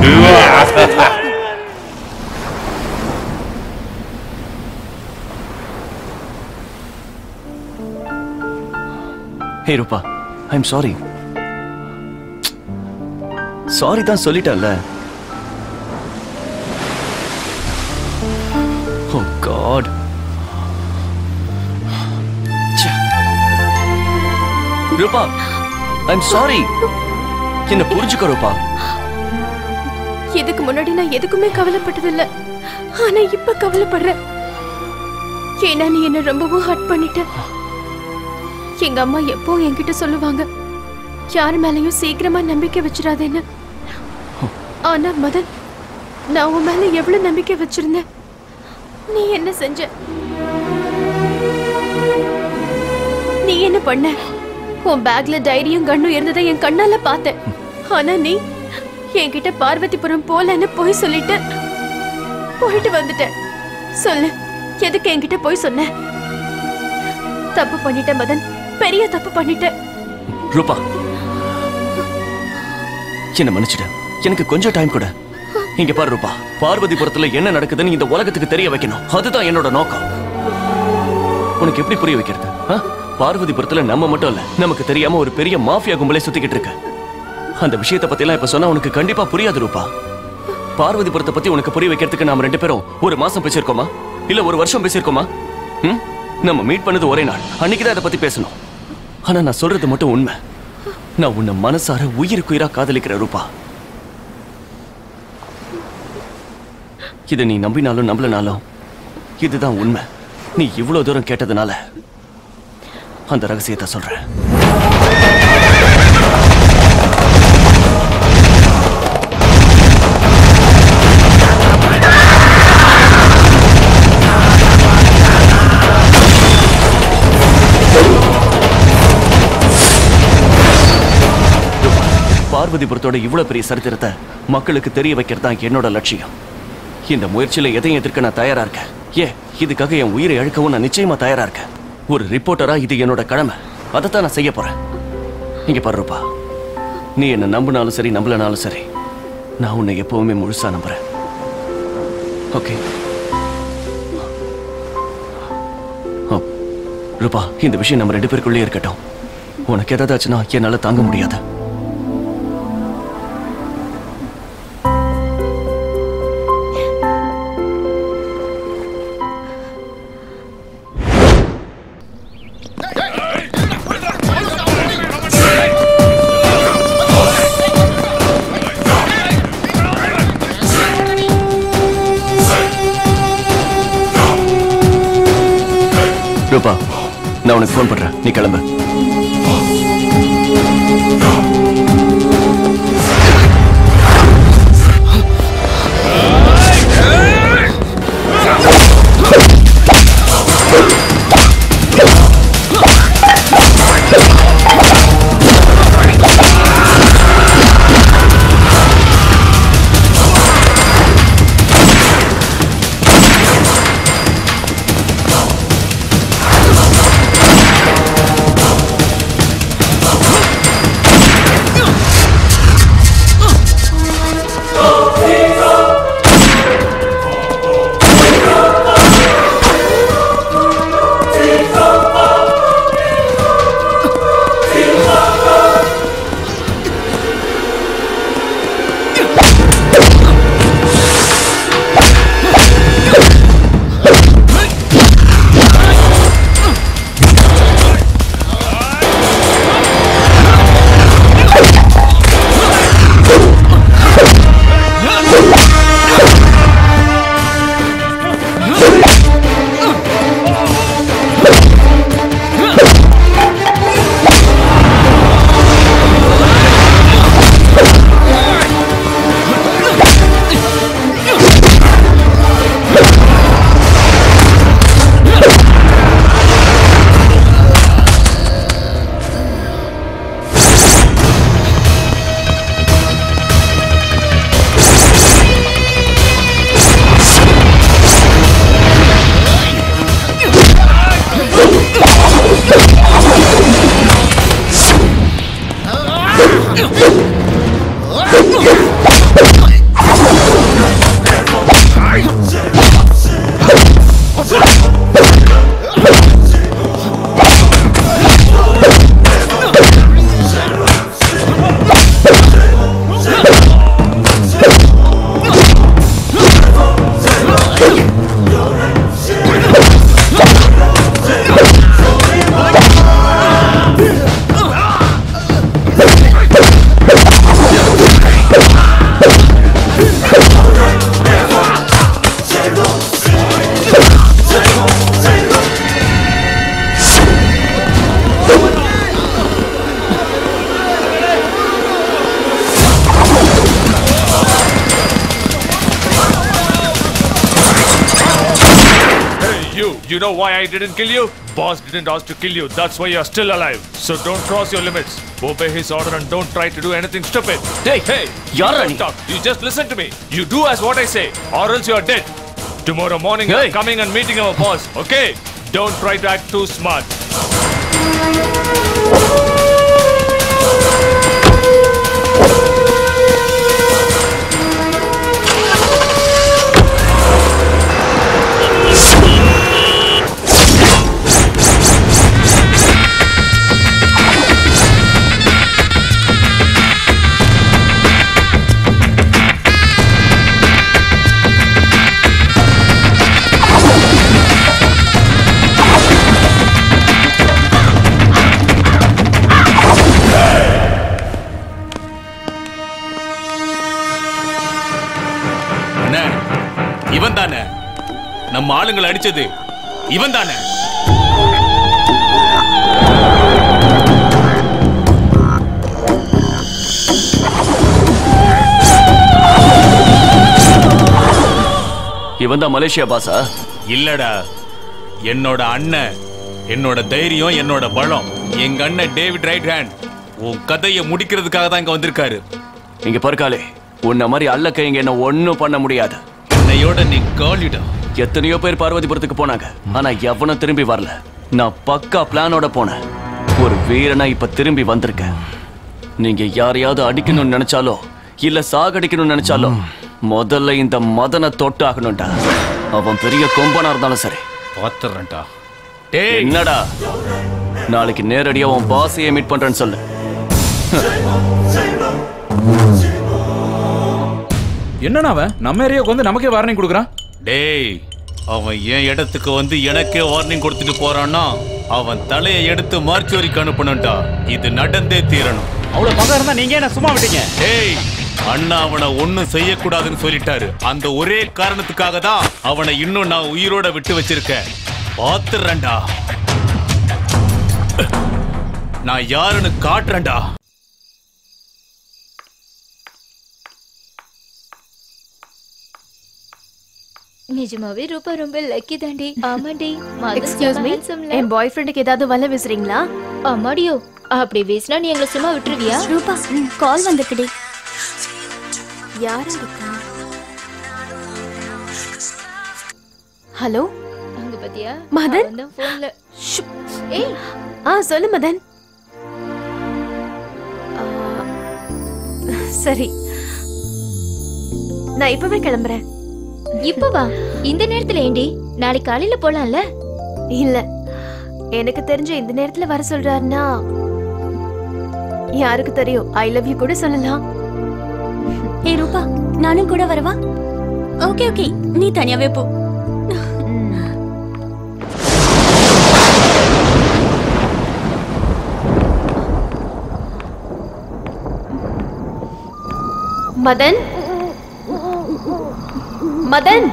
Yeah. ஹே ரூபா ஐ எம் சாரி சாரி தான் சொல்லிட்டேன்ல. ஓ காட் ரூபா ஐ எம் சாரி என்ன புரிஞ்சுக்கோ ரூபா இதுக்கு முன்னாடி நான் எதுக்குமே கவலைப்பட்டதில்ல. ஆனா இப்ப கவலைப்படுறேன். ஏன்னா நீ என்ன ரொம்பவும் ஹர்ட் பண்ணிட்ட. எங்க அம்மா எப்போ என்கிட்ட சொல்லுவாங்க யார் மேலையும் சீக்கிரமா நம்பிக்கை வச்சிடாதேன்னு. ஆனா மதன் நான் உன் மேல எவ்வளவு நம்பிக்கை வச்சிருந்தேன். நீ என்ன செஞ்ச? நீ என்ன பண்ண? உன் பேக்ல டைரியும் கண்ணும் இருந்ததை என் கண்ணால பார்த்தேன். ஆனா நீ என்கிட்ட பார்வதிபுரம் போலன்னு போய் சொல்லிட்டு போயிட்டு வந்துட்டேன். சொல்லு எதுக்கு என்கிட்ட போய் சொன்ன? தப்பு பண்ணிட்ட மதன் பெரிய தப்பு பண்ணிட்ட. ரூபா என்ன மன்னிச்சிடு. எனக்கு கொஞ்சம் டைம் கூட. இங்க பாரு ரூபா பார்வதிபுரத்துல என்ன நடக்குதுன்னு இந்த உலகத்துக்கு தெரிய வைக்கணும். அதுதான் என்னோட நோக்கம். உனக்கு எப்படி புரிய வைக்கிறது? பார்வதிபுரத்துல நம்ம மட்டும் இல்ல நமக்கு தெரியாம ஒரு பெரிய மாஃபியா கும்பலே சுத்திக்கிட்டு இருக்கு. அந்த விஷயத்தை பத்தி எல்லாம் இப்ப சொன்னா உனக்கு கண்டிப்பா புரியாது ரூபா. பார்வதிபுரத்தை பத்தி உனக்கு புரிய வைக்கிறதுக்கு நாம ரெண்டு பேரும் ஒரு மாசம் பேசியிருக்கோமா? இல்ல ஒரு வருஷம் பேசியிருக்கோமா? ம்? நம்ம மீட் பண்ணது ஒரே நாள். அன்னைக்கு தான் இதை பத்தி பேசணும். ஆனா நான் சொல்றது மட்டும் உண்மை. நான் உன்னை மனசார உயிருக்குயிரா காதலிக்கிற ரூபா. இதை நீ நம்பினாலும் நம்பலனாலும் இதுதான் உண்மை. நீ இவ்வளவு தூரம் கேட்டதுனால அந்த ரகசியத்தை சொல்றேன். பார்வதிபுரத்தோட இவ்வளோ பெரிய சரித்திரத்தை மக்களுக்கு தெரிய வைக்கிறது தான் என்னோட லட்சியம். இந்த முயற்சியில எதையும் எதிர்க்க நான் தயாரா இருக்கேன்? ஏ இதுக்காக என் உயிரை அழுக்கவும் நான் நிச்சயமா தயாரா இருக்கேன். ஒரு ரிப்போர்ட்டரா இது என்னோட கடமை. அதைத்தான் நான் செய்ய போறேன். இங்கே பாருப்பா நீ என்னை நம்பினாலும் சரி நம்பலனாலும் சரி நான் உன்னை எப்பவுமே முழுசா நம்புறேன். ஓகே. ஓ, ரூபா இந்த விஷயம் நம்ம ரெண்டு பேருக்குள்ளே இருக்கட்டும். உனக்கு ஏதாவது ஆச்சுன்னா என்னால் தாங்க முடியாது. நீ கிளம்பு. didn't kill you, boss didn't ask to kill you. That's why you're still alive. So don't cross your limits. Obey his order and don't try to do anything stupid. Hey, hey, you're you running. Talk. You just listen to me. You do as what I say, or else you're dead. Tomorrow morning, hey. I'm coming and meeting our boss. Okay? Don't try to act too smart. நம்ம ஆளுங்களை அடிச்சது இவன் தானே? இவன் தான் Malaysia பாசா இல்லடா. என்னோட அண்ணன் என்னோட தைரியம் என்னோட பலம். எங்க அண்ணன் டேவிட் ரைட் ஹேண்ட் உன் கதையை முடிக்கிறதுக்காக தான் இங்க வந்திருக்காரு. இங்க பருக்காலே உன்ன மாதிரி அல்ல கைங்க என்ன ஒண்ணும் பண்ண முடியாது. என்னையோட நீ காலிடா. எத்தனையோ பேர் பார்வதிபுரத்துக்கு போனாங்க. ஆனா எவனும் திரும்பி வரல. நான் பக்கா பிளானோட போனேன். ஒரு வீரனா இப்ப திரும்பி வந்திருக்கேன். நீங்க யாரையாவது அடிக்கணும்னு நினைச்சாலோ இல்ல சாகடிக்கணும்னு நினைச்சாலோ முதல்ல இந்த மதனை தொட்டாகணும்டா. அவன் பெரிய கொம்பனா இருந்தாலும் சரி. பாத்துறேன்டா. என்னடா? நாளைக்கு நேரடியா உன் பாஸையே மீட் பண்றேன்னு சொல்லு. என்னண்ணா அவன்? நம்ம ஏரியாவுக்கு வந்து நமக்கே வார்னிங் கொடுக்குறான். டேய்! அவன் என் இடத்துக்கு வந்து எனக்கே வார்னிங் கொடுத்துட்டு போறான்னா அவன் தலையை எடுத்து மார்ச்சுவரிக்கு அனுப்பணும்டா. இது நடந்தே தீரணும். அவ்வளவு பகம் இருந்தா நீங்க என்ன சும்மா விட்டீங்க? டேய் அண்ணா அவனை ஒண்ணும் செய்யக்கூடாதுன்னு சொல்லிட்டாரு. அந்த ஒரே காரணத்துக்காக தான் அவனை இன்னும் நான் உயிரோட விட்டு வச்சிருக்கேன். பாத்துறேன்டா. நான் யாருன்னு காட்டுறேன்டா. நிஜமாவே ரூபா ரொம்ப லக்கி தாண்டி. ஆமாண்டி எக்ஸ்கியூஸ் மீ என் பாய் ஃப்ரெண்டுக்கு ஏதாவது வலை விசுறீங்களா? அம்மாடியோ அப்படி வீசினா நீ எங்களை சும்மா விட்டுருவியா? ரூபா கால் வந்திருக்குடி யார் இருக்கா? ஹலோ? அங்க பாத்தியா? மதன்? போன்ல ஏய். ஆ சொல்லு மதன். சரி. நான் இப்பவே கிளம்புறேன். இப்ப வா. இந்த நேரத்துல ஏண்டி? நாளைக்கு காலையில போலாம்ல? இல்ல. எனக்கு தெரிஞ்ச இந்த நேரத்துல வர சொல்றாருன்னா யாருக்கு தெரியும்? ஐ லவ் யூ கூட சொல்லலாம். ஏ ரூபா நானும் கூட வரவா? Okay okay. நீ தனியாவே போ. மதன்? मदन।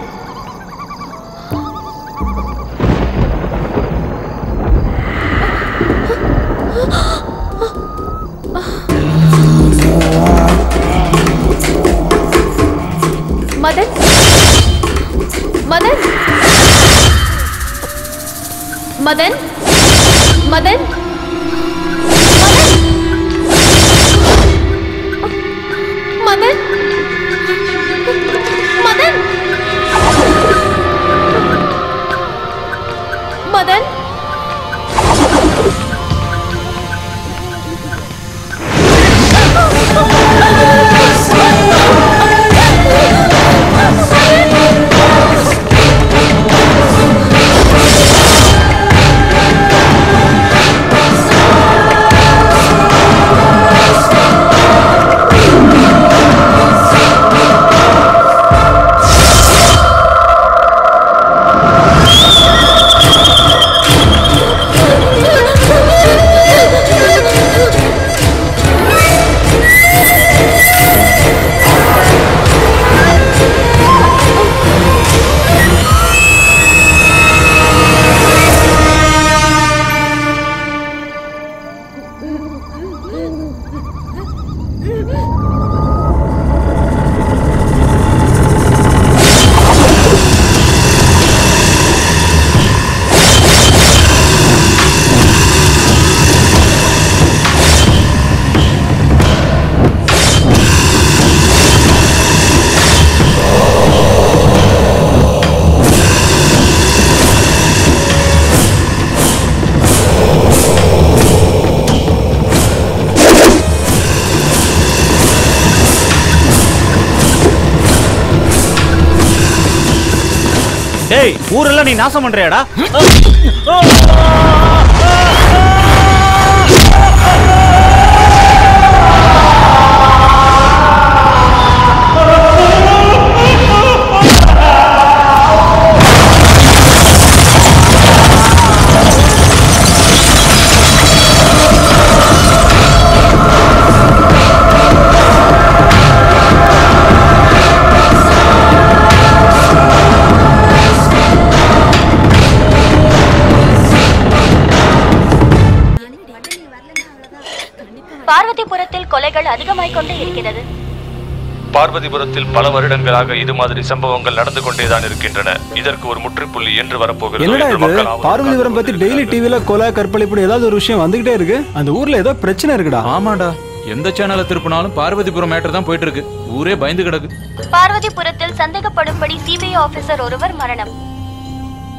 मदन। मदन। मदन। मदन। मदन। मदन। मदन நாசம் பண்றியாடா? கொலைகள் அதிகமாய்க் கொண்டே இருக்கிறது. பார்வதிபுரத்தில் பல வருடங்களாக இது மாதிரி சம்பவங்கள் நடந்து கொண்டேதான் இருக்கின்றன. இதற்கு ஒரு முற்றுப்புள்ளி என்று வரப்போகிறது பார்வதிபுரம் பத்தி டெய்லி டிவில கொலை கற்பழிப்பு ஏதாவது ஒரு விஷயம் வந்துகிட்டே இருக்கு? அந்த ஊர்ல ஏதோ பிரச்சனை இருக்குடா. ஆமாடா எந்த சேனலை திருப்பினாலும் பார்வதிபுரம் மேட்டர் தான் போயிட்டு இருக்கு ஊரே பயந்து கிடக்கு. பார்வதிபுரத்தில் சந்தேகப்படும்படி சிபிஐ ஆபீசர் ஒருவர் மரணம்.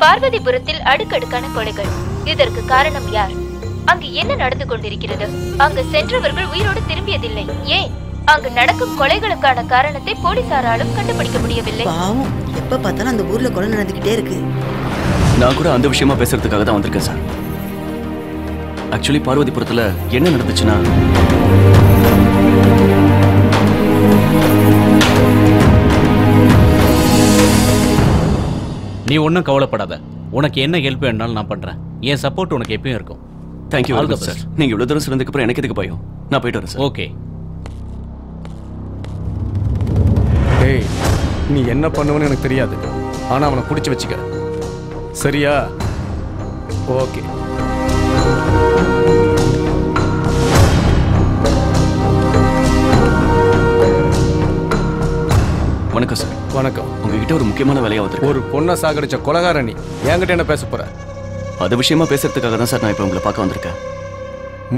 பார்வதிபுரத்தில் அடுக்கடுக்கான கொலைகள். இதற்கு காரணம் யார்? அங்கு என்ன நடந்து கொண்டிருக்கிறது? அங்கு சென்றவர்கள் உயிரோடு திரும்பியதில்லை. ஏன்? அங்கு நடக்கும் கொலைகளுக்கான காரணத்தை போலீசாராலும் கண்டுபிடிக்க முடியவில்லை. பாவம். எப்ப பார்த்தாலும் அந்த ஊர்ல கொலை நடந்துகிட்டே இருக்கு. நான் கூட அந்த விஷயமா பேசுறதுக்காக தான் வந்திருக்கேன் சார். ஆக்சுவலி பார்வதிபுரத்துல என்ன நடந்துச்சுன்னா நீ ஒன்றும் கவலைப்படாத. உனக்கு என்ன ஹெல்ப் வேணாலும் நான் பண்றேன். என் சப்போர்ட் உனக்கு எப்பயும் இருக்கும். Thank you All the sir best. நீங்க இவ்வளவு தூரம் சொன்னதுக்கு அப்புறம் எனக்கு எதுக்கு பயம்? நான் போயிட்டு வரேன் சார் ஓகே டேய் நீ என்ன பண்ணுவன்னு எனக்கு தெரியாது. ஆனா அவனை பிடிச்சி வச்சுக்க. சரியா? ஓகே வணக்கம் சார் வணக்கம். உங்ககிட்ட ஒரு முக்கியமான வேலையா வந்து ஒரு பொண்ணை சாகடிச்ச கொலகார நீ என்கிட்ட என்ன பேச போற? அது விஷயமா பேசுறதுக்காக தான் சார் நான் இப்போ உங்களை பார்க்க வந்திருக்கேன்.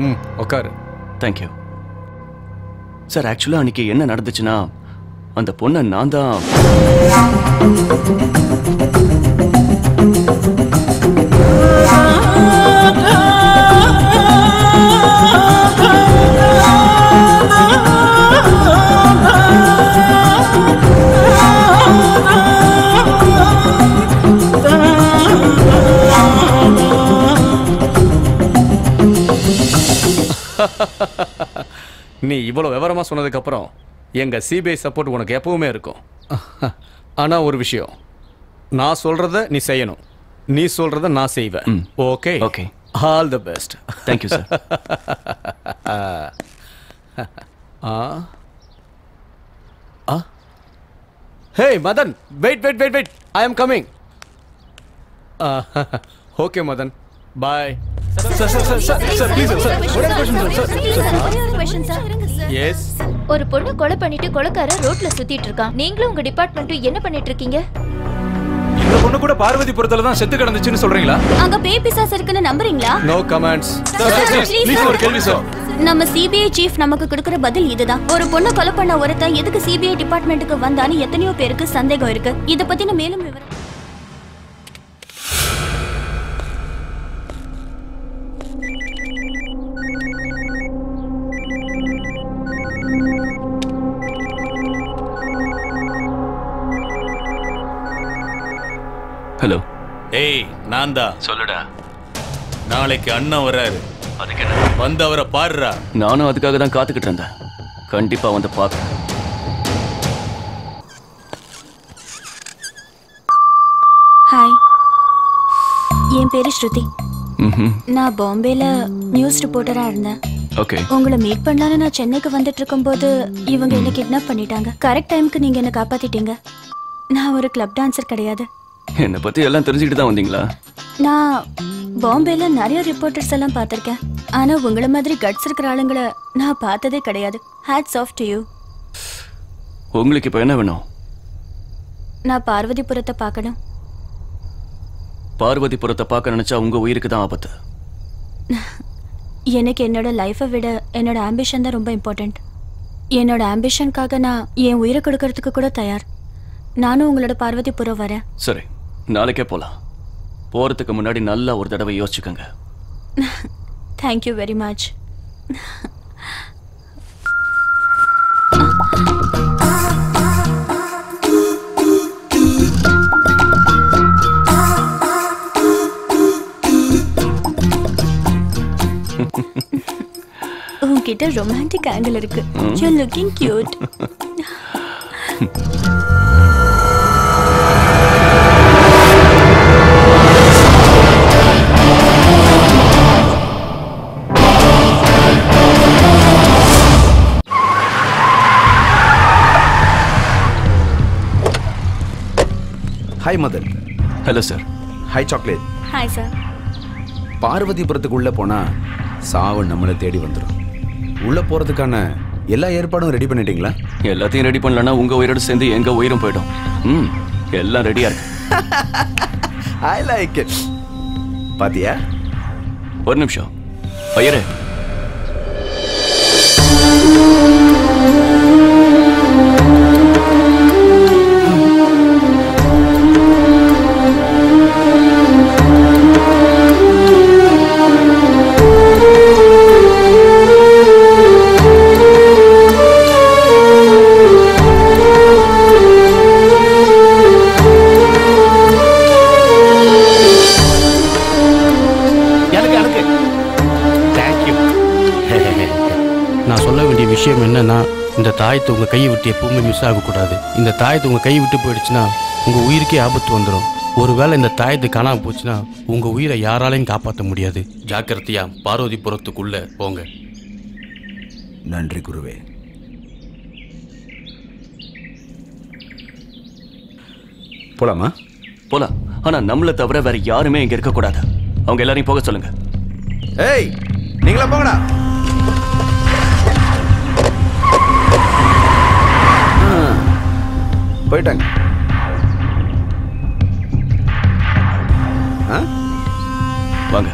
ம் உட்காரு தேங்க்யூ சார் ஆக்சுவலாக அன்னைக்கு என்ன நடந்துச்சுன்னா அந்த பொண்ணை நான் தான் நீ இவ்வளவு விவரமா சொன்னதுக்கு அப்புறம் எங்க சிபிஐ சப்போர்ட் உனக்கு எப்பவுமே இருக்கும். ஆனா ஒரு விஷயம். நான் சொல்றத நீ செய்யணும். நீ சொல்றத நான் செய்வேன். Okay okay all the best you, sir. ஆ ஆ hey Madan wait wait wait wait I am coming okay Madan bye sir sir sir sir sir please sir ஒரே கொஸ்டின் சார் எஸ் ஒரு பொண்ணு கொலை பண்ணிட்டு கொலைக்காரன் ரோட்ல சுத்திட்டு இருக்கான் நீங்களும் உங்க டிபார்ட்மெண்ட்டும் என்ன பண்ணிட்டு இருக்கீங்க? இந்த பொண்ணு கூட பார்வதிபுரத்துல தான் செத்து கிடந்துச்சுன்னு சொல்றீங்களா? அங்க பேய் பிசாசு இருக்குன்னு நம்புறீங்களா? நோ கமெண்ட்ஸ் ப்ளீஸ் ஒரு கேள்வி சார் நம்ம சிபிஐ சீஃப் நமக்கு கொடுக்கிற பதில் இதுதான். ஒரு பொண்ணை கொலை பண்ண ஒருத்தன் எதுக்கு சிபிஐ டிபார்ட்மெண்ட்டுக்கு வந்தான்னு எத்தனையோ பேருக்கு சந்தேகம் இருக்கு. இத பத்தின மேலும் விவரம் ஹலோ ஏய் நான் தான். சொல்லுடா. நாளைக்கு அண்ணன் வர்றாரு. அதுக்கு என்ன? வந்து அவரை பாருடா நானும் அதுக்காக தான் காத்துக்கிட்டு இருந்தேன். கண்டிப்பா வந்து பார்க்க ஹாய் என் பேரு ஸ்ருதி. நான் பாம்பேல நியூஸ் ரிப்போர்ட்டரா இருந்தேன். ஓகே உங்களை மீட் பண்ணலான்னு நான் சென்னைக்கு வந்துட்டு இருக்கும்போது இவங்க என்ன கிட்னாப் பண்ணிட்டாங்க. கரெக்ட் டைம்க்கு நீங்க என்ன காப்பாத்திட்டீங்க. நான் ஒரு கிளப் டான்சர் கிடையாது. என்னை பத்தி எல்லாம் தெரிஞ்சுக்கிட்டு தான் வந்தீங்களா? நான் பாம்பேல நிறைய ரிப்போர்ட்டர்ஸ் எல்லாம் பார்த்திருக்கேன். ஆனா உங்களை மாதிரி கட்ஸ் இருக்கிற ஆளுங்களை நான் பார்த்ததே கிடையாது. ஹேட்ஸ் ஆஃப் டு யூ உங்களுக்கு இப்போ என்ன வேணும்? நான் பார்வதிபுரத்தை பார்க்கணும். பார்வதிபுரத்தை பார்க்க நினைச்சா உங்க உயிருக்கு தான் ஆபத்து. எனக்கு என்னோட லைஃப்பை விட என்னோட ஆம்பிஷன் தான் ரொம்ப இம்பார்ட்டண்ட் என்னோட ஆம்பிஷனுக்காக நான் என் உயிரை கொடுக்கறதுக்கு கூட தயார். நானும் உங்களோட பார்வதிபுரம் வரேன். சரி. நாளைக்கே போகலாம் போகிறதுக்கு முன்னாடி நல்லா ஒரு தடவை யோசிச்சுக்கோங்க. தேங்க்யூ வெரி மச் உங்ககிட்ட ரொமான்டிக் ஆங்கிள் இருக்கு. You looking cute hi Madan hello sir hi chocolate hi sir பார்வதிபுரத்துக்கு உள்ள போனா சாவு நம்மளை தேடி வந்துடும் உள்ள போறதுக்கான எல்லா ஏற்பாடும் ரெடி பண்ணிட்டீங்களா? எல்லாத்தையும் ரெடி பண்ணலன்னா உங்க உயிரோட சேர்ந்து எங்க உயிரும் போயிடும். ம் எல்லாம் ரெடியா இருக்கு. ஐ லைக் இட் பாத்தியா? ஒரு நிமிஷம். ஐயரே. விஷயம் என்னன்னா இந்த தாயத்தை உங்க கையை விட்டு எப்பவுமே மிஸ் ஆகக்கூடாது. இந்த தாயத்தை உங்க கையை விட்டு போயிடுச்சுன்னா உங்க உயிருக்கே ஆபத்து வந்துடும் ஒருவேளை இந்த தாயத்தை காணாம போச்சுன்னா உங்க உயிரை யாராலையும் காப்பாற்ற முடியாது. ஜாக்கிரதையா பார்வதிபுரத்துக்குள்ள போங்க. நன்றி குருவே. போலாமா? போலாம். ஆனா நம்மள தவிர வேற யாருமே இங்க இருக்க கூடாது அவங்க எல்லாரையும் போக சொல்லுங்க. ஏய் நீங்களா போங்கடா. போயிட்டாங்க? வாங்க.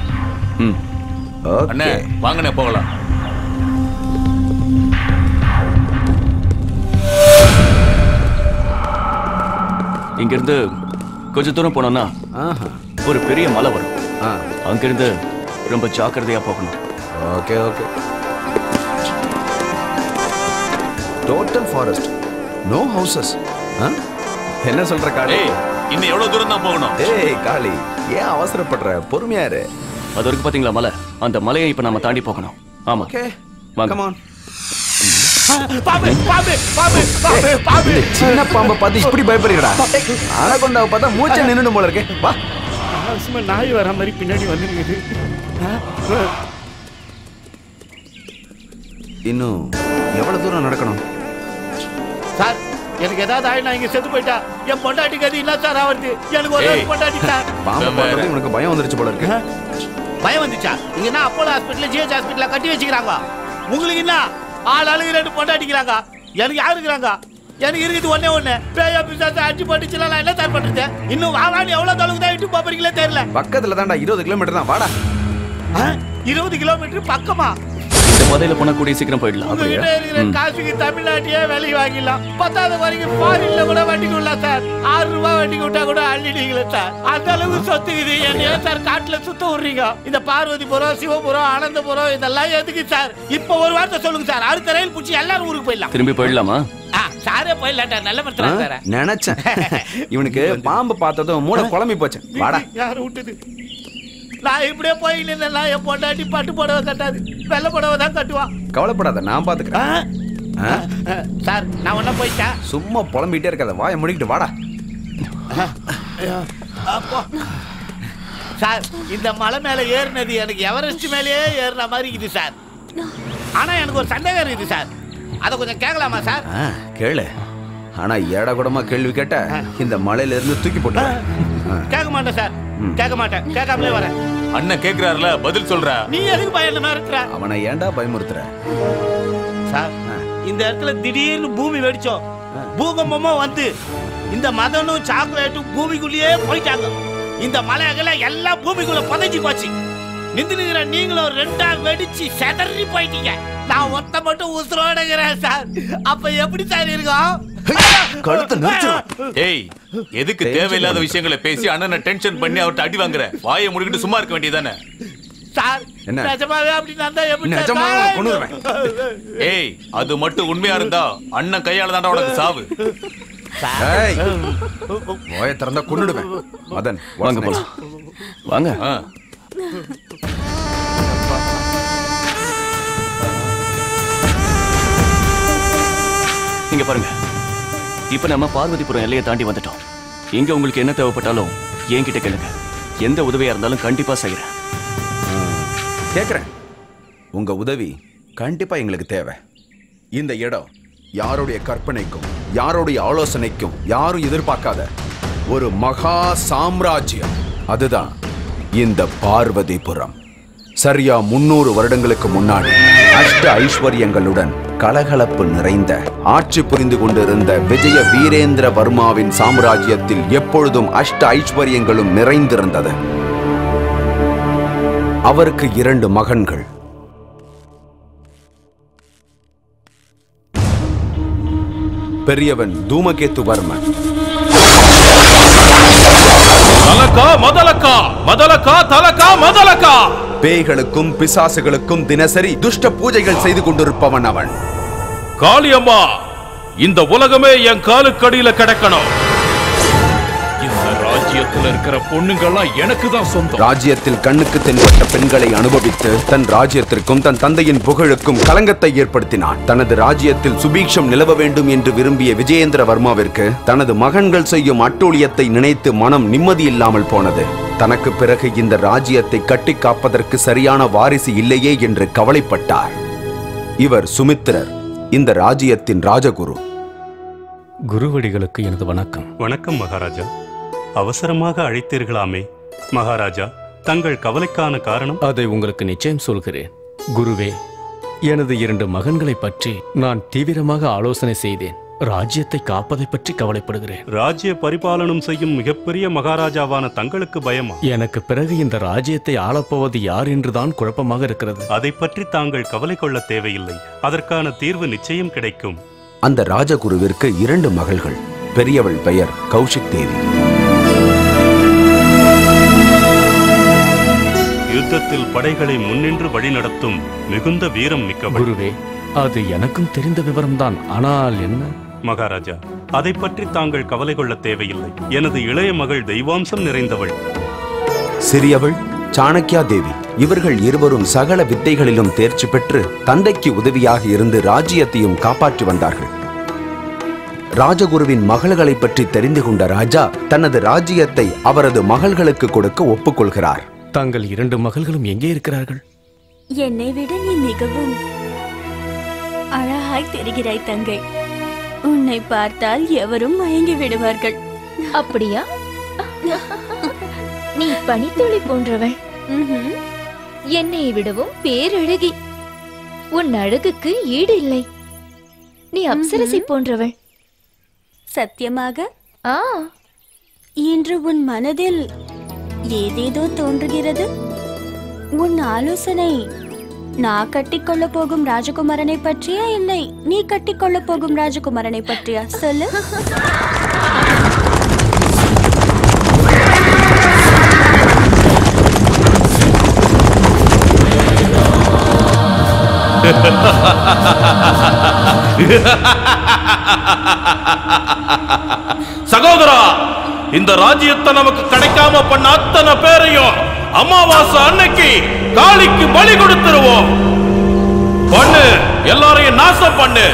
ம். அண்ணே வாங்கண்ணே போகலாம். இங்கிருந்து கொஞ்ச தூரம் போனோம்னா ஒரு பெரிய மலை வரும். அங்கிருந்து ரொம்ப ஜாக்கிரதையா போகணும். Okay okay. Total forest no houses என்ன சொல்ற காளி? இன்னும் எவ்வளவு தூரம் தான் போகணும்? ஏய் காளி ஏன் அவசரப்படுற? பொறுமையா இரு. அது வரைக்கும் பாத்தீங்களா மலை? அந்த மலையை இப்ப நாம தாண்டி போகணும். ஆமா. ஓகே. வாங்க. பாம்பு பாம்பு பாம்பு பாம்பு பாம்பு. சின்ன பாம்பை பார்த்து இப்படி பயப்படுறா அனகொண்டாவை பார்த்தா மூச்சை நின்னுடும் போல இருக்கு. வா. சும்மா நாய் வர மாதிரி பின்னாடி வந்துருக்குது. இன்னும் எவ்வளவு தூரம் நடக்கணும்? சார் எனக்கு ஏதாவது ஆயினா இங்க செத்து போயிட்டா. என் பொண்டாட்டி கதி என்ன சார் ஆவறது. எனக்கு ஒரு. பொண்டாட்டி சார் பாம்பை பார்த்தது உனக்கு பயம் வந்துருச்சு போல இருக்கு. பயம் வந்துச்சா? இங்க என்ன அப்போலோ ஹாஸ்பிட்டல் ஜிஹெச் ஹாஸ்பிட்டல் கட்டி வச்சுக்கிறாங்க உங்களுக்கு என்ன? ஆள் ஆளுக்கு ரெண்டு பொண்டாட்டிக்கிறாங்க எனக்கு யாரு இருக்கிறாங்க? எனக்கு இருக்குது ஒண்ணே ஒண்ணு. பேயா பிசாசு அடிச்சு போட்டுச்சுல நான் என்ன சார் பண்றது? இன்னும் வாவான்னு எவ்வளவு தொலைவு தான் இட்டு போறீங்களே தெரியல. பக்கத்துல தான்டா இருபது கிலோமீட்டர் தான். வாடா. இருபது கிலோமீட்டர் பக்கமா? போனா கூடிய சீக்கிரம் போயிடலாம். காசுக்கு தமிழ்நாட்டையே வேலைக்கு வாங்கிடலாம். பத்தாவது வரைக்கும் ஃபாரின்ல கூட வண்டிக்கு விடலாம் சார் ஆறு ரூபாய் வண்டிக்கு விட்டா கூட அள்ளிடுங்களே சார் அந்த அளவுக்கு சொத்துக்குது என்ன சார் காட்டுல சுத்த விடுறீங்க? இந்த பார்வதிபுரம் சிவபுரம் ஆனந்தபுரம் இதெல்லாம் எதுக்கு சார் இப்போ ஒரு வார்த்தை சொல்லுங்க சார் அடுத்த ரயில் பிடிச்சி எல்லாரும் ஊருக்கு போயிடலாம். திரும்பி போயிடலாமா? சாரே போயிடலாட்டா நல்ல மரத்துல சார் நினைச்சேன். இவனுக்கு பாம்பு பார்த்ததும் மூளை குழம்பி போச்சு. வாடா. யாரு விட்டுது? நான் இப்படியே போய் நின்னா என் பொண்டாட்டி பட்டு புடவை கட்டாது. வெள்ளை புடவை தான் கட்டுவா. கவலைப்படாத நான் பாத்துக்கிறேன். ஆ? சார் நான் ஒன்னும் போயிட்டேன் சும்மா புலம்பிட்டே இருக்காத வாயை முடிக்கிட்டு வாடா. அப்போ. சார் இந்த மலை மேல ஏறினது எனக்கு எவரெஸ்ட் மேலேயே ஏறின மாதிரி இருக்குது சார். ஆனா எனக்கு ஒரு சந்தேகம் இருக்குது சார். அதை கொஞ்சம் கேட்கலாமா சார்? கேளு. ஆனா ஏடா கூடமா கேள்வி கேட்ட? இந்த மலையில இருந்து தூக்கி போட்டு கேட்க மாட்டேன் சார். கேட்க மாட்டேன். கேட்காமலே வரேன். அண்ணன் கேக்குறாருல பதில் சொல்ற. நீ எதுக்கு பயணமா இருக்கிற? அவனை ஏன்டா பயமுறுத்துற? சார் இந்த இடத்துல திடீர்னு பூமி வெடிச்சோம். பூகம்பமா வந்து இந்த மதனும் சாக்லேட்டும் பூமிக்குள்ளேயே போயிட்டாங்க. இந்த மலை அகல எல்லாம் பூமிக்குள்ள புதைஞ்சு போச்சு. நின்று நிக்கிற நீங்களும் ரெண்டா வெடிச்சு செதறி போயிட்டீங்க. நான் ஒத்த மட்டும் உசுரோட இருக்கிறேன் சார். அப்ப எப்படி சார் இருக்கும். ஏய் எதுக்கு தேவையில்லாத விஷயங்களை பேசி அண்ணனை டென்ஷன் பண்ணி அவர்ட்ட அடி வாங்குற? வாயை முடிக்கிட்டு சும்மா இருக்க வேண்டியதானே சார் என்ன? நிஜமாவே அப்படி நடந்தா எப்படி சார்? நிஜமாவே கொன்னுடுவேன். ஏய் அது மட்டும் உண்மையா இருந்தா அண்ணன் கையால தாண்டா உனக்கு சாவு. ஏய், வாயை திறந்தா கொன்னுடுவேன். மதன் வாங்க போலாம். வாங்க. இங்க பாருங்க. இப்ப நம்ம பார்வதிபுரம் எல்லையை தாண்டி வந்துட்டோம். இங்க உங்களுக்கு என்ன தேவைப்பட்டாலும் என்கிட்ட கேளுங்க. எந்த உதவியா இருந்தாலும் கண்டிப்பா செய்யறேன் கேக்குறேன். உங்க உதவி கண்டிப்பா எங்களுக்கு தேவை. இந்த இடம் யாருடைய கற்பனைக்கும் யாருடைய ஆலோசனைக்கும் யாரும் எதிர்பார்க்காத ஒரு மகா சாம்ராஜ்யம். அதுதான். இந்த பார்வதிபுரம். சரியா முன்னூறு வருடங்களுக்கு முன்னாடி அஷ்ட ஐஸ்வர்யங்களுடன் கலகலப்பு நிறைந்த ஆட்சி புரிந்து கொண்டிருந்த விஜய வீரேந்திர வர்மாவின் சாம்ராஜ்யத்தில் எப்பொழுதும் அஷ்ட ஐஸ்வர்யங்களும் நிறைந்திருந்தது. அவருக்கு இரண்டு மகன்கள். பெரியவன் தூமகேத்து வர்மன் தலக்கா மதலக்கா மதலக்கா தலக்கா மதலக்கா பேய்களுக்கும் பிசாசுகளுக்கும் தினசரி துஷ்ட பூஜைகள் செய்து கொண்டிருப்பவன் அவன். காளியம்மா இந்த உலகமே என் காலுக்கடியில கிடக்கணும். ராஜ்யத்துல இருக்கிற பொண்ணுங்கெல்லாம் எனக்கு தான் சொந்தம். ராஜ்யத்தில் கண்ணுக்கு தென்பட்ட பெண்களை அனுபவித்து தன் ராஜ்யத்திற்கும் தன் தந்தையின் புகழுக்கும் களங்கத்தை ஏற்படுத்தினான். தனது ராஜ்யத்தில் சுபீக்ஷம் நிலவ வேண்டும் என்று விரும்பிய விஜயேந்திர வர்மாவிற்கு தனது மகன்கள் செய்யும் அட்டூழியத்தை நினைத்து மனம் நிம்மதி இல்லாமல் போனது. தனக்கு பிறகு இந்த ராஜ்யத்தை கட்டி காப்பதற்கு சரியான வாரிசு இல்லையே என்று கவலைப்பட்டார். இவர் சுமித்திரர் இந்த ராஜ்யத்தின் ராஜகுரு. குருவடிகளுக்கு எனது வணக்கம். வணக்கம் மகாராஜா. அவசரமாக அழைத்தீர்களாமே. மகாராஜா தங்கள் கவலைக்கான காரணம்? அதை உங்களுக்கு நிச்சயம் சொல்கிறேன். குருவே எனது இரண்டு மகன்களை பற்றி நான் தீவிரமாக ஆலோசனை செய்தேன். ராஜ்யத்தை காப்பதை பற்றி கவலைப்படுகிறேன். ராஜ்ய பரிபாலனம் செய்யும் மிகப்பெரிய மகாராஜாவான தங்களுக்கு பயமா? எனக்கு பிறகு இந்த ராஜ்யத்தை ஆளப்போவது யார் என்றுதான் குழப்பமாக இருக்கிறது. அதை பற்றி தாங்கள் கவலை கொள்ள தேவையில்லை. அதற்கான தீர்வு நிச்சயம் கிடைக்கும். அந்த ராஜகுருவிற்கு இரண்டு மகள்கள். பெரியவள் பெயர் கௌஷிக் தேவி. யுத்தத்தில் படைகளை முன்னின்று வழிநடத்தும் மிகுந்த வீரம் மிக்கவள். குருவே அது எனக்கும் தெரிந்த விவரம்தான். ஆனால் என்ன? மகாராஜா அதை பற்றி தாங்கள் கவலை கொள்ள தேவையில்லை. எனது இளைய மகள் தெய்வாம்சம் நிறைந்தவள். சிறியவள் சாணக்கியா தேவி. இவர்கள் இருவரும் சகல வித்தைகளிலும் தேர்ச்சி பெற்று தந்தைக்கு உதவியாக இருந்து ராஜ்யத்தையும் காப்பாற்றி வந்தார்கள். ராஜகுருவின் மகள்களை பற்றி தெரிந்து கொண்ட ராஜா தனது ராஜ்யத்தை அவரது மகள்களுக்கு கொடுக்க ஒப்புக்கொள்கிறார். தங்கள் இரண்டு மகள்களும் எங்கே இருக்கிறார்கள்? என்னை விட நீ மிகவும் அழகாய் தெரிகிறாய் தங்கை. உன்னை பார்த்தால் எவரும் மயங்கி விடுவார்கள். அப்படியா? நீ பனித்துளி போன்றவள். என்னை விடவும் பேரழகி. உன் அழகுக்கு ஈடு இல்லை நீ அப்சரசி போன்றவள். சத்தியமாக? ஆ. இன்று உன் மனதில் ஏதேதோ தோன்றுகிறது. உன் ஆலோசனை நான் கட்டிக்கொள்ள போகும் ராஜகுமாரனை பற்றியா இல்லை? நீ கட்டிக்கொள்ள போகும் ராஜகுமாரனை பற்றியா? சொல்லு. சகோதரா இந்த ராஜ்யத்தை நமக்கு கிடைக்காம பண்ண அத்தனை பேரையும் அமாவாசை அன்னைக்கு காளிக்கு பலி கொடுத்துருவோம். பண்ணு எல்லாரையும் நாசம் பண்ணு.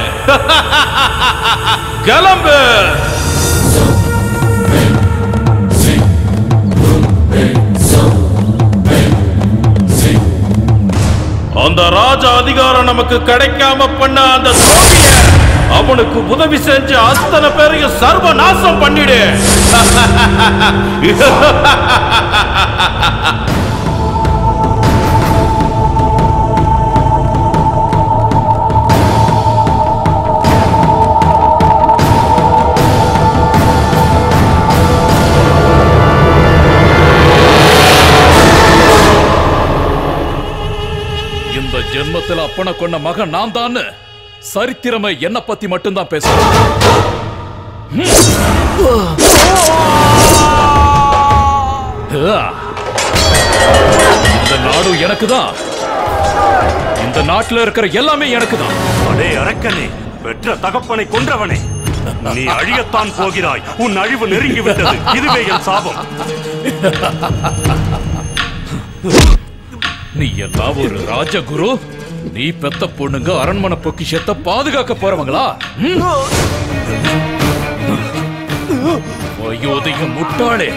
கிளம்பு. அந்த ராஜ அதிகாரம் நமக்கு கிடைக்காம பண்ண அந்த துரோகிய அவனுக்கு உதவி செஞ்சு அத்தனை பேரையும் சர்வ நாசம் பண்ணிடு. இந்த ஜென்மத்துல அப்பனை கொண்ட மகன் நான் தான்? சரித்திரமே என்ன பத்தி மட்டும்தான் பேசுறேன். இந்த நாடு எனக்கு தான் இந்த நாட்டுல இருக்கிற எல்லாமே எனக்கு தான் அடே அரக்கனே பெற்ற தகப்பனை கொன்றவனே. நீ அழியத்தான் போகிறாய். உன் அழிவு நெருங்கி விட்டது இதுவே என் சாபம். நீ எல்லாம் ஒரு ராஜகுரு? நீ பெத்த பொண்ணுங்க அரண்மனை பொக்கிஷத்தை பாதுகாக்க போறவங்களா? அயோத்திய முட்டாளே.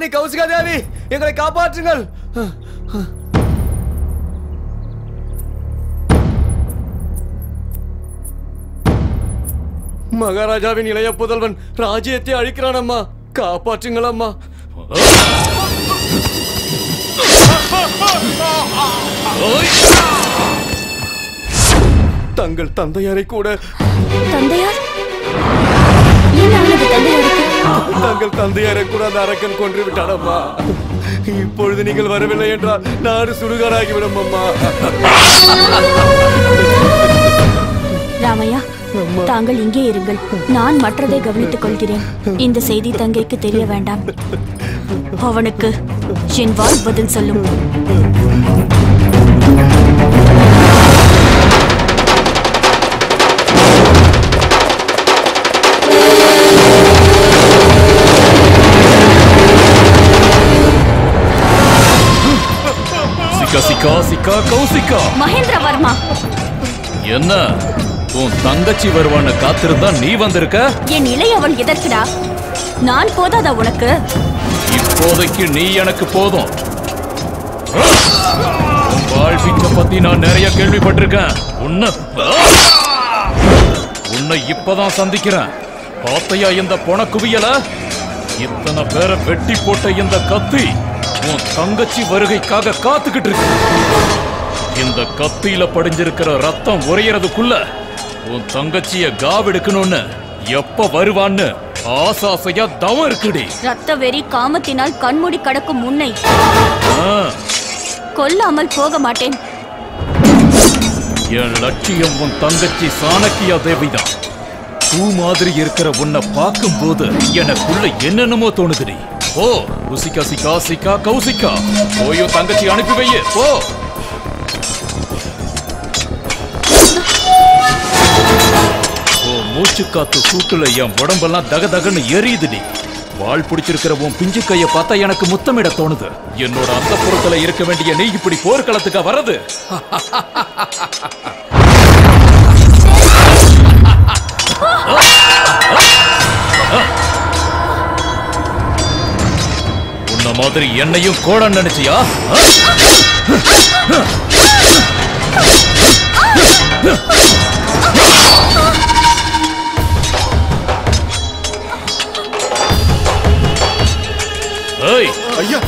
ராணி கௌசிகா தேவி எங்களை காப்பாற்றுங்கள். மகாராஜாவின் இளைய புதல்வன் ராஜ்யத்தை அழிக்கிறான் அம்மா காப்பாற்றுங்கள் அம்மா தங்கள் தந்தையாரை கூட தந்தையார்? ஏன் அவனது தந்தையாருக்கு தங்கள் தந்தையாரை கூட அந்த அரக்கன் கொன்று விட்டான் இப்பொழுது நீங்கள் வரவில்லை என்றால் நாடு சுடுகாராகிவிடும் அம்மா ராமையா தாங்கள் இங்கே இருங்கள். நான் மற்றதை கவனித்துக் கொள்கிறேன். இந்த செய்தி தங்கைக்கு தெரிய வேண்டாம். அவனுக்கு என் வாழ் பதில் சொல்லும். சிக்கா சிக்கா சிக்கா கௌசிக்கா. மகேந்திரவர்மா. என்ன? உன் தங்கச்சி வருவான்னு காத்திருந்தா நீ வந்திருக்க? என் இளையவள் எதற்குடா? நான் போதாதா உனக்கு? இப்போதைக்கு நீ எனக்கு போதும். வாழ்விக்க பத்தி நான் நிறைய கேள்விப்பட்டிருக்கேன். உன்னை உன்னை இப்பதான் சந்திக்கிறேன். பார்த்தையா இந்த பொண குவியல இத்தனை பேரை வெட்டி போட்ட இந்த கத்தி. உன் தங்கச்சி வருகைக்காக காத்துக்கிட்டு இருக்கு. இந்த கத்தியில படிஞ்சிருக்கிற ரத்தம் உறையறதுக்குள்ள உன் தங்கச்சிய காவெடுக்கணும்னு எப்ப வருவான்னு ஆசாசையா தவம் இருக்குடி. ரத்த வெறி காமத்தினால் கண்மூடி கடக்கும் முன்னை கொல்லாமல் போக மாட்டேன். என் லட்சியம் உன் தங்கச்சி சாணக்கியா தேவிதான். பூ மாதிரி இருக்கிற உன்னை பார்க்கும்போது எனக்குள்ள என்னென்னமோ தோணுதுடி. ஓ ருசிகா சிக்கா கௌசிக்கா போய் உன் தங்கச்சி அனுப்பி வையு. போ. ஓ மூச்சு காத்து சூட்டுல என் உடம்பெல்லாம் தக தகன்னு எரியுதுடி வாள் பிடிச்சிருக்கிற உன் பிஞ்சு கைய பார்த்தா எனக்கு முத்தமிட தோணுது. என்னோட அந்த புறத்துல இருக்க வேண்டிய நீ இப்படி போர்க்களத்துக்கு வர்றது? உன்ன மாதிரி என்னையும் கோட நினைச்சியா? ஐயா.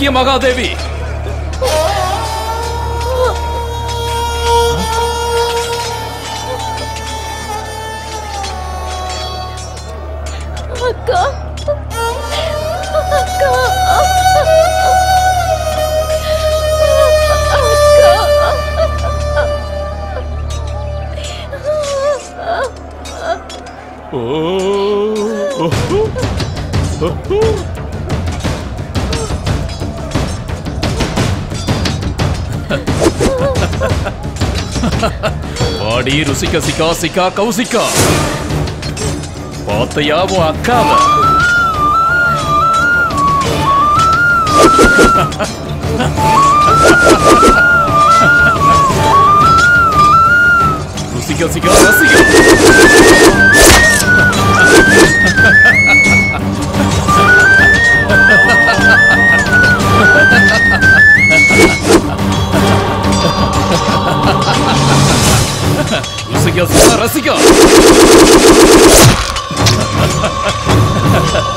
இருக்க சாணக்கிய மகாதேவி. வாடி ருசிக்க சிக்கா சிக்கா கௌசிக்கா பாத்தையா உன் அக்காவ ருசிக்க சிக்கா ரசிக்க ருசிக்க சிக்கா ரசிக்கா நிறுத்து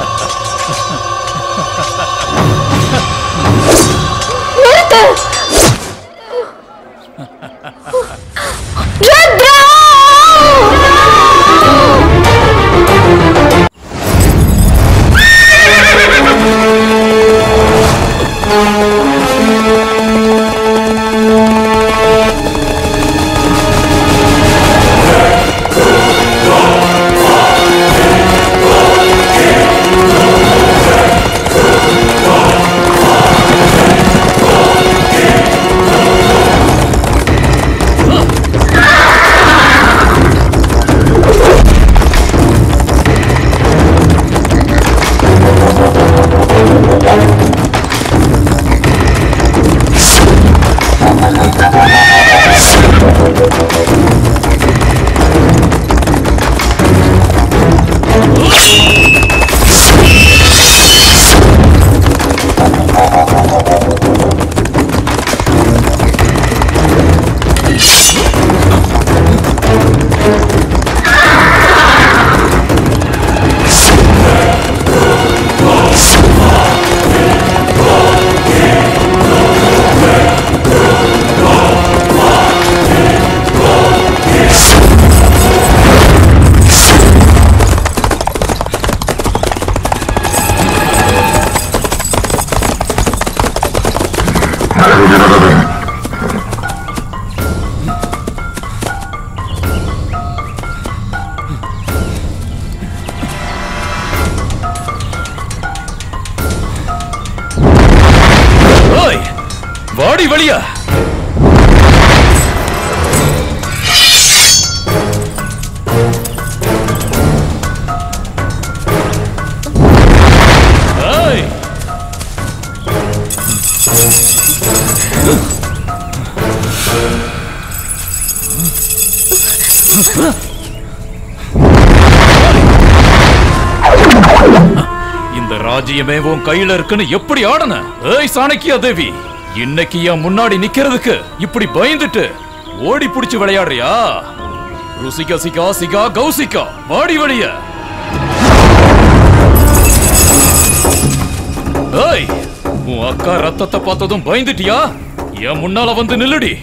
வாடி வழியா. ஏய். இந்த ராஜ்யமே உன் கையில இருக்குன்னு எப்படி ஆடன? ஏய் சாணக்கியா தேவி. இன்னைக்கு என் முன்னாடி நிக்கிறதுக்கு இப்படி பயந்துட்டு ஓடி புடிச்சு விளையாடுறியா? ருசிகா சிகா சிகா கௌசிகா வாடி வழிய. ஏய் உன் அக்கா ரத்தத்தை பார்த்ததும் பயந்துட்டியா? என் முன்னால வந்து நில்லுடி.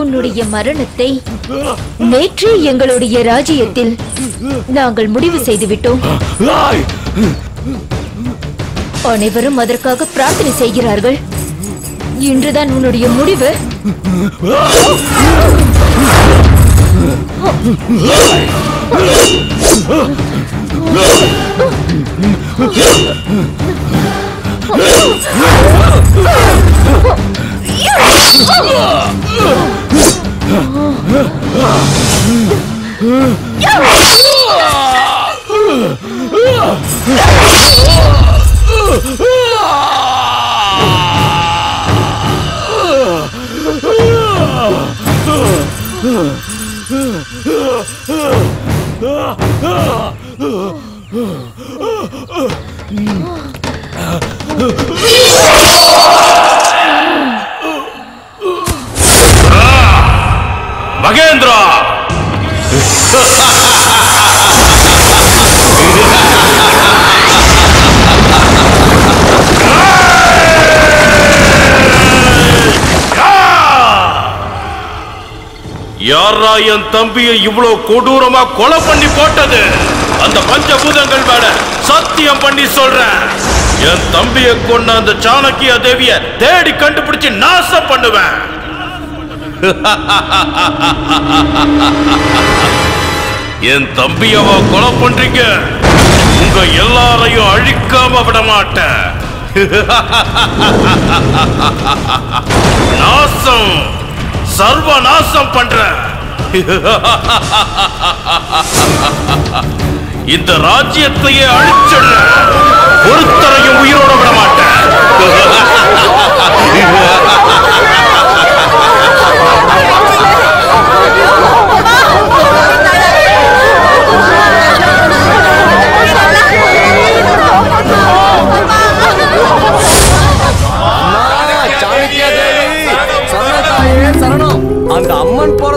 உன்னுடைய மரணத்தை நேற்றே எங்களுடைய ராஜ்யத்தில் நாங்கள் முடிவு செய்துவிட்டோம். அனைவரும் அதற்காக பிரார்த்தனை செய்கிறார்கள். இன்றுதான் உன்னுடைய முடிவு. 으아! 마겐드라! யாரா என் தம்பியை இவ்வளவு கொடூரமா கொலை பண்ணி போட்டது? அந்த பஞ்சபூதங்கள் மேல சத்தியம் பண்ணி சொல்றேன். என் தம்பியை கொண்ட அந்த சாணக்கிய தேவிய தேடி கண்டுபிடிச்சு நாசம் பண்ணுவேன். என் தம்பியவா கொலை பண்றீங்க? உங்க எல்லாரையும் அழிக்காம விட மாட்டேன். நாசம். சர்வ நாசம் பண்ற. இந்த ராஜ்யத்தையே அழிச்சிடுற. ஒருத்தரையும் உயிரோட விட மாட்டேன்.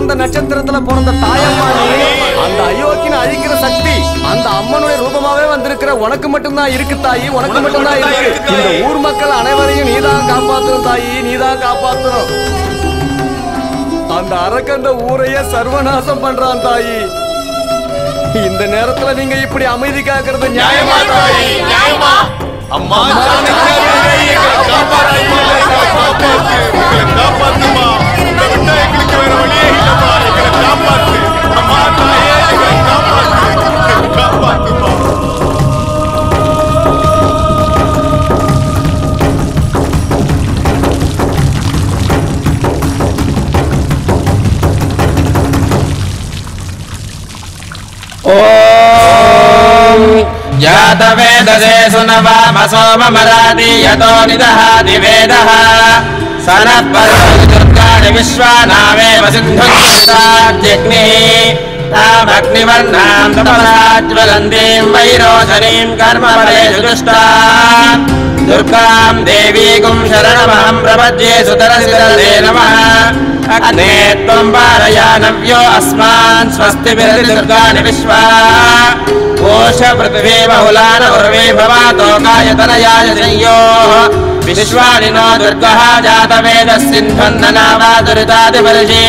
பிறந்த நட்சத்திரத்துல பிறந்த தாயம்மா அந்த அயோக்கியனை அழிக்கிற சக்தி அந்த அம்மனுடைய ரூபமாவே வந்திருக்கிற உனக்கு மட்டும்தான் இருக்கு தாயி உனக்கு மட்டும்தான் இருக்கு. இந்த ஊர் மக்கள் அனைவரையும் நீதான் காப்பாத்தணும் தாயி நீதான் காப்பாத்தணும். அந்த அரக்கந்த ஊரையே சர்வநாசம் பண்றான் தாயி. இந்த நேரத்துல நீங்க இப்படி அமைதி காக்கிறது நியாயமா தாயி? நியாயமா? அம்மா जातवेदसे सुनवामसो मम राति यतो निदहाति वेदः सनपर्गाणि विश्वा नावेवनिवन् दृष्टा ज्वलन्तीं वैरोधनीं कर्मफलेषु दृष्ट्वा दुर्गां देवी शरणमाम् प्रपद्ये सुरीतमः पारया नव्यो अस्मान् स्वस्ति विरचितृत्वाणि विश्वा। कोश पृथिवी बहुलान उर्वे भवातो कायतनयाय संयोः विश्वाणिनो दुर्गः जातवेदः सिन्धन्ननावादुरितादिबलजे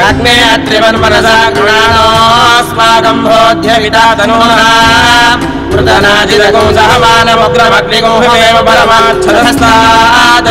अग्ने अत्रिवन्मनसा कृणानोऽस्मादम्भोध्यमिता तनूनः मृतनाजिदगुं सहमानमुग्रमग्निगुंहमेव परमाच्छदस्तात्।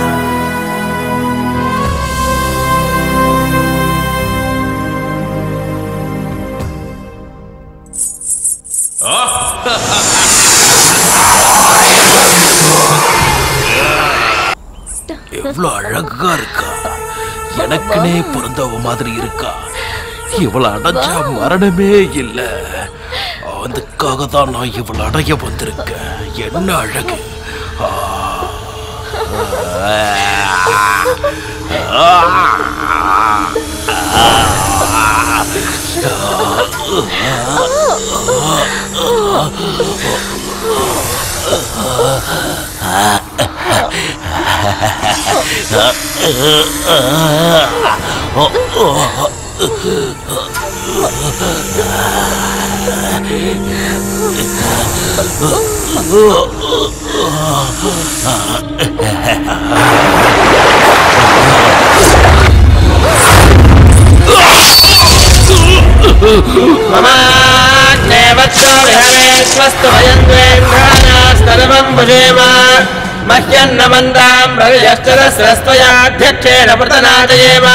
எவ்வளவு அழகா இருக்கா? எனக்குனே பிறந்தவ மாதிரி இருக்கா? இவளை அடைஞ்சா மரணமே இல்லை. அதுக்காக தான் நான் இவளை அடைய வந்திருக்கேன். என்ன அழகு? ஆ. 마마 ने वत्सरे स्वस्थभयन् द्वे क्रिया सर्वम् भजे మహ్యన్న మందాం రవియశ్చరస్రస్తయాధ్యక్షేణ పృతనాదయేమ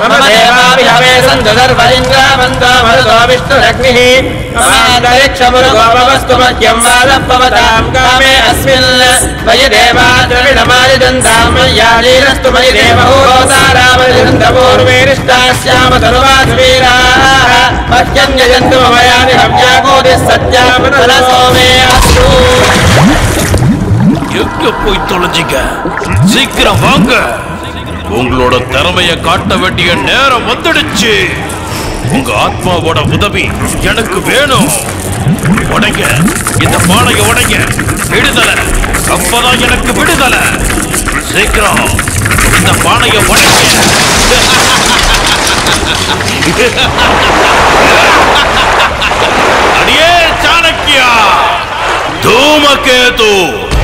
మమ దేవాభిహవే సంతుదర్వలింగామంతో మరుతో విష్ణురగ్ని మమాంతరిక్షమురుగోపవస్తు మహ్యం వాదం భవతాం కామే అస్మిన్ మయి దేవా ద్రవిణమాలిదంతాం మయ్యాలీరస్తు మయి దేవహోతారామలిదంతపూర్వేరిష్టాశ్యామ తరువాత వీరా మహ్యం యజంతు మమయాని హవ్యాకోటి సత్యామన సోమే అస్తు எங்க போய் தொலைஞ்சிங்க சீக்கிரம் வாங்க. உங்களோட திறமைய காட்ட வேண்டிய நேரம் வந்துடுச்சு. உங்க ஆத்மாவோட உதவி எனக்கு வேணும். உடைங்க. இந்த பானைய உடைங்க. விடுதலை. அப்பதான் எனக்கு விடுதலை. சீக்கிரம். இந்த பானைய உடைங்க. அடியே சாணக்கியா. தூமகேது.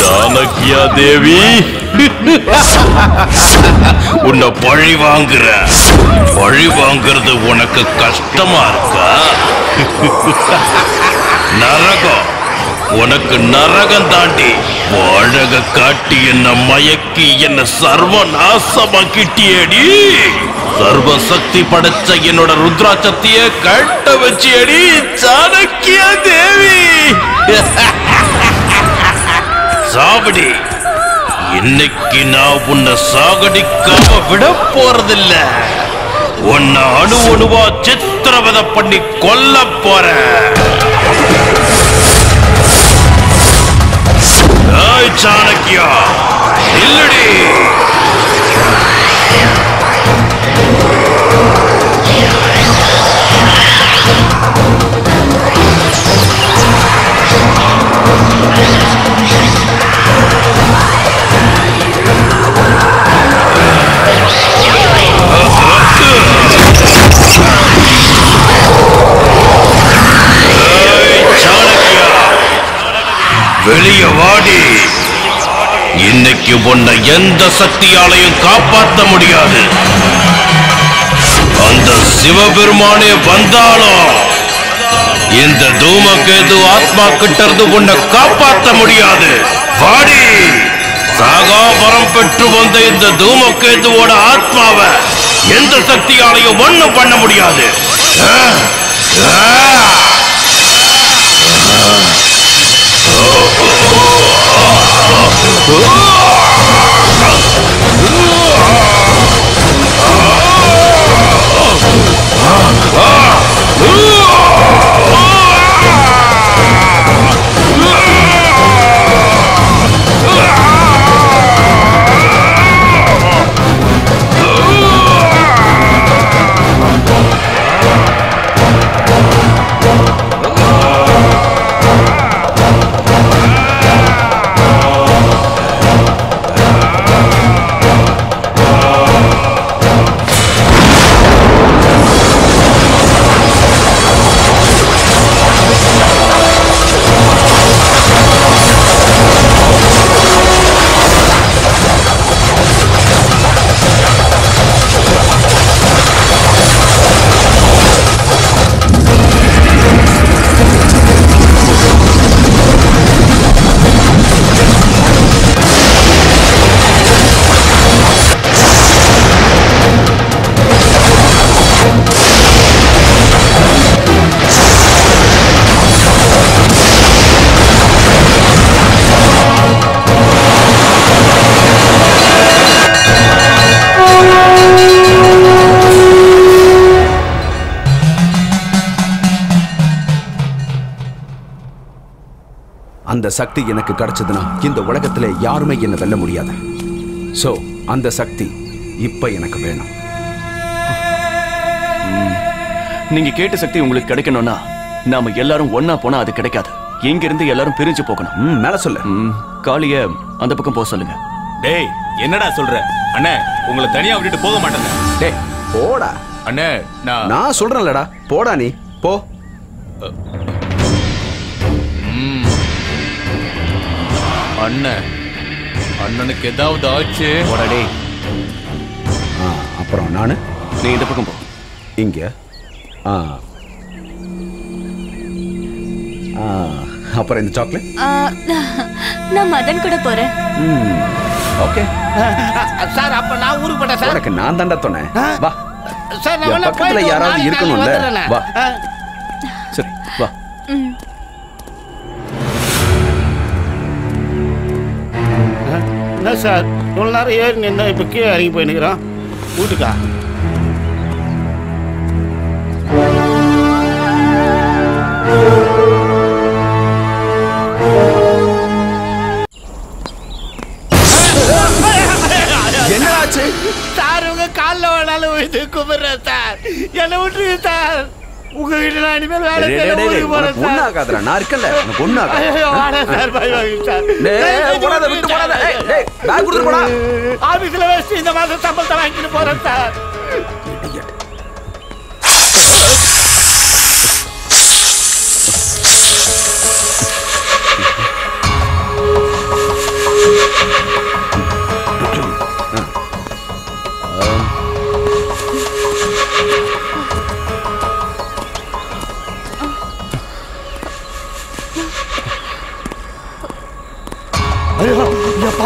சாணக்கியா தேவி உன்னை பழி வாங்குற. பழி வாங்குறது உனக்கு கஷ்டமா இருக்கா? நரகம். உனக்கு நரகம் தாண்டி வாழக காட்டி என்ன மயக்கி என்ன சர்வ நாசமாக்கிட்டியடி சர்வ சக்தி படைச்ச என்னோட ருத்ராட்சத்தைய கட்ட வச்சியடி சாணக்கியா தேவி சாவடி. இன்னைக்கு நான் உன்னை சாகடிக்காம விட போறதில்ல. உன்னை அணு அணுவா சித்திரவதை பண்ணி கொல்ல போறேன். சாணக்கியா இல்லடி வெளிய வாடி இன்னைக்கு உன்னை எந்த சக்தியாலையும் காப்பாற்ற முடியாது அந்த சிவபெருமானே வந்தாலும் இந்த தூமகேது ஆத்மா கிட்ட இருந்து உன்னை காப்பாற்ற முடியாது வாடி சாகாபரம் பெற்று வந்த இந்த தூமகேதுவோட ஆத்மாவை எந்த சக்தியாலையும் ஒண்ணும் பண்ண முடியாது ஆ! ஆ! う わ சக்தி எனக்கு கிடைச்சதுன்னா இந்த உலகத்துல யாருமே என்ன வெல்ல முடியாது. சோ அந்த சக்தி இப்ப எனக்கு வேணும். நீங்க கேட்ட சக்தி உங்களுக்கு கிடைக்கணும்னா நாம எல்லாரும் ஒண்ணா போனா அது கிடைக்காது. இங்க இருந்து எல்லாரும் பிரிஞ்சு போகணும். மேல சொல்லு. காளிய அந்த பக்கம் போக சொல்லுங்க. டேய் என்னடா சொல்ற? அண்ணே உங்களை தனியா விட்டுட்டு போக மாட்டேங்க டேய் போடா. அண்ணே நான் நான் சொல்றேன்லடா. போடா நீ. போ. அண்ணன் அண்ணனுக்கு ஏதாவது ஆச்சு? போடாடே. ஆ, அப்புறம் நானு? நீ இந்த பக்கம் போ. இங்க? ஆ. ஆ, அப்புறம் இந்த சாக்லேட் ஆ, நான் மதன் கூட போறேன். ஓகே. சார் அப்ப நான் ஊருக்கு போட்டேன் சார். உனக்கு நான் தாண்டா சொன்னேன். வா. சார் நான் பக்கத்துல யாராவது இருக்கணும்ல. வா. சரி வா. என்ன சார்? இவ்வளோ நேரம் ஏறி நின்று இப்போ கீழே இறங்கி போயினுக்கிறோம் வீட்டுக்கா? என்னடாச்சு சார் உங்க காலில் வேணாலும் விழுந்து கும்பிடுறேன் சார். என்னை விட்டுருங்க சார். உங்ககிட்ட நான் இனிமேல் வேலை செய்ய ஊருக்கு போறேன் ஆகாதுடா. நான் இருக்கேன்ல, உனக்கு ஆகாது. வேணாம் சார், பை, பை, சார். டேய், போடாத, விட்டு போடாத. போடா. ஆபீஸ்ல வச்சு இந்த மாசம் சம்பளத்தை வாங்கிட்டு போறேன் சார்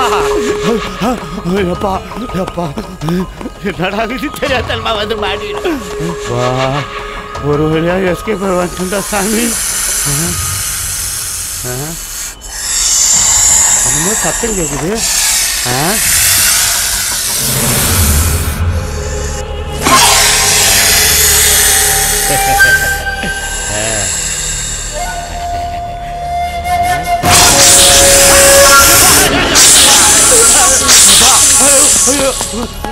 எப்பா எப்பா எப்பா என்னடா இது தெரியாதல்மா வந்து மாட்டிடும் வா ஒரு வழியா எஸ்கேப் வந்துட்டா சாமி என்னமோ சத்தம் கேக்குது ஆ? ஐயோ கூப்பிட்டியா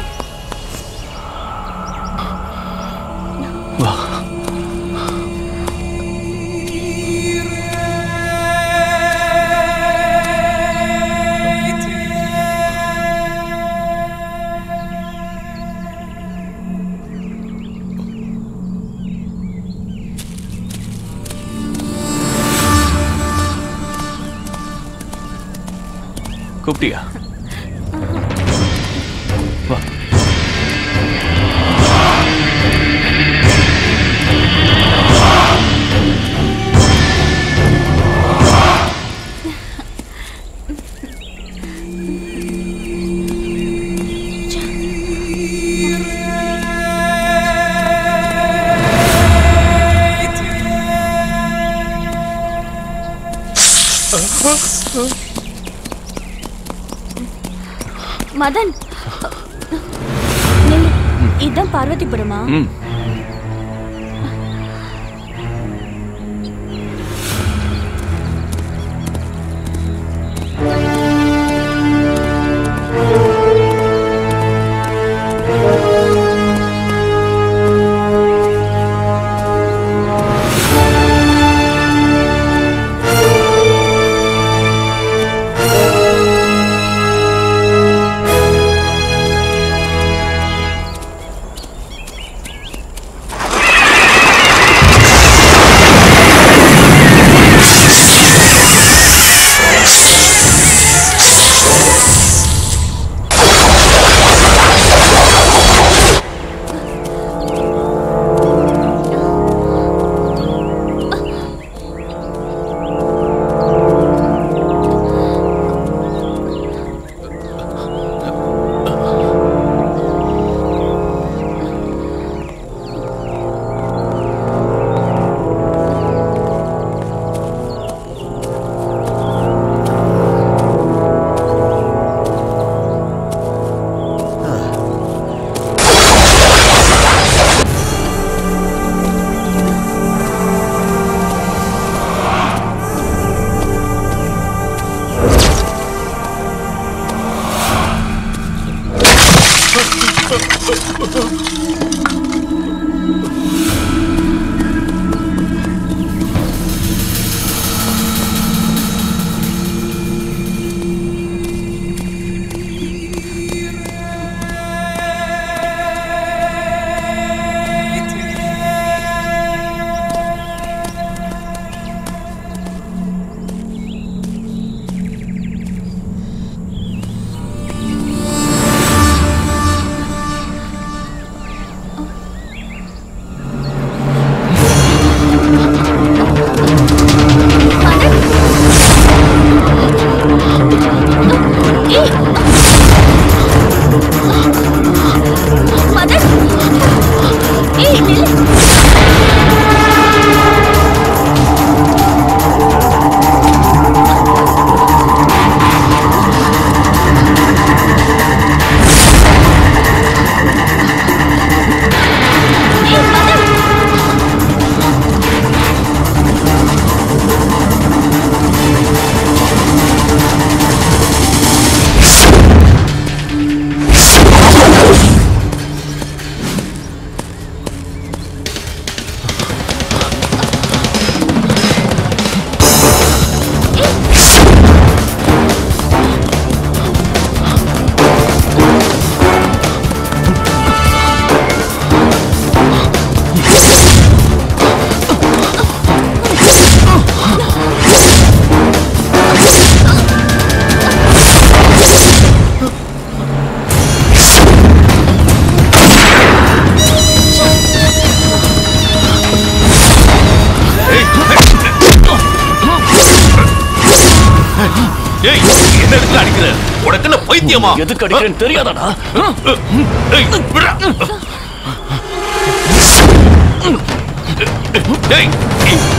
பைத்தியமா எதுக்கு அடிக்கிறேன்னு தெரியாதாடா?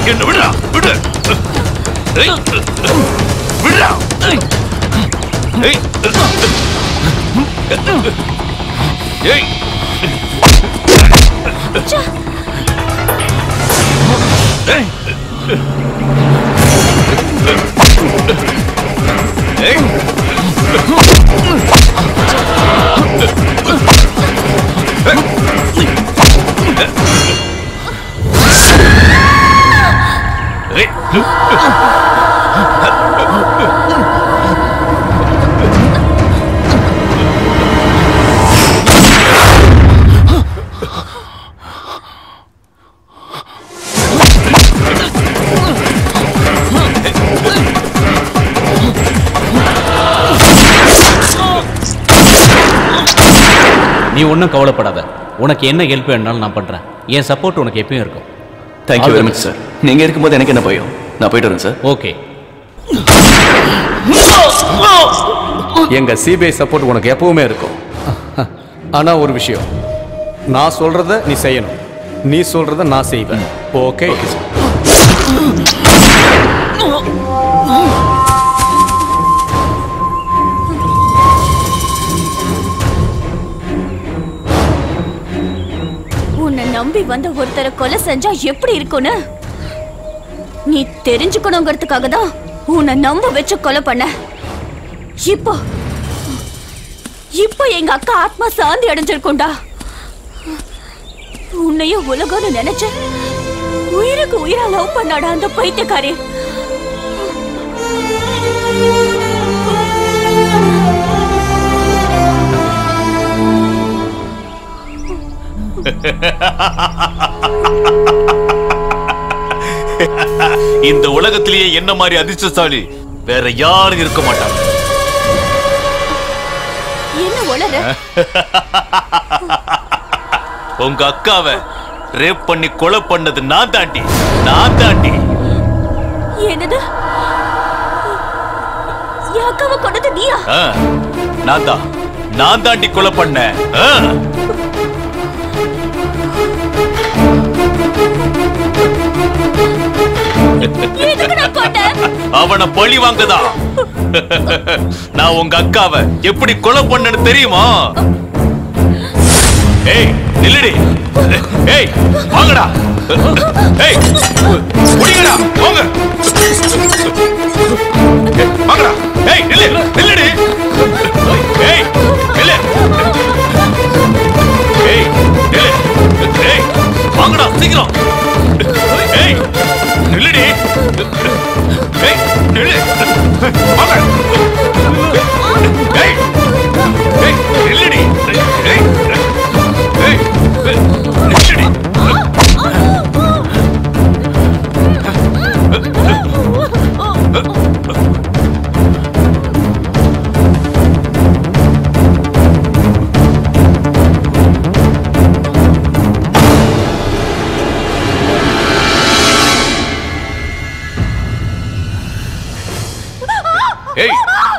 என்ன விடுடா விடு. ஏய் ஏய் ஏய். Ré... நீ ஒன்றும் கவலைப்படாத. உனக்கு என்ன ஹெல்ப் வேணாலும் நான் பண்றேன். என் சப்போர்ட் உனக்கு எப்பயும் இருக்கும். தேங்க்யூ வெரி மச் சார் நீங்க இருக்கும்போது எனக்கு என்ன பயம்? நான் போயிட்டு வரேன் சார் ஓகே எங்க சிபிஐ சப்போர்ட் உனக்கு எப்பவுமே இருக்கும். ஆனா ஒரு விஷயம். நான் சொல்றத நீ செய்யணும். நீ சொல்றத நான் செய்வேன். ஓகே உன்னை கொலை செஞ்சா எப்படி இருக்கும்னு? நீ தெரிஞ்சுக்கணுங்கிறதுக்காக தான் உன்னை நம்ப வச்சு கொலை பண்ண. இப்போ இப்போ எங்க அக்கா ஆத்மா சாந்தி அடைஞ்சிருக்கும்டா. உன்னையும் உலகம்னு நினைச்ச உயிருக்கு உயிரா லவ் பண்ணாடா அந்த பைத்தியக்காரி. இந்த உலகத்திலேயே என்ன மாதிரி அதிர்ஷ்டசாலி? வேற யாரும் இருக்க மாட்டாங்க. உங்க அக்காவை ரேப் பண்ணி கொலை பண்ணது நான் தாண்டி நான் தாண்டி. என்னது? என் அக்காவை கொண்டது நீயா? நான் தான் நான் தாண்டி கொலை பண்ணேன். அவனை பழி வாங்கதா? நான் உங்க அக்காவை எப்படி கொலை பண்ணேன்னு தெரியுமா? ஏய் நில்லுடி. ஏய் வாங்கடா. ஏய் முடிங்கடா போங்க. ஏய், வாங்கடா ஏய் நில்லு. ஏய் டேய் டேய் வாங்கடா சீக்கிரம். ஏய் நில்லுடி. ஏய் நில்லு. வாங்க. ஏய் ஏய் நில்லுடி. ஏய்.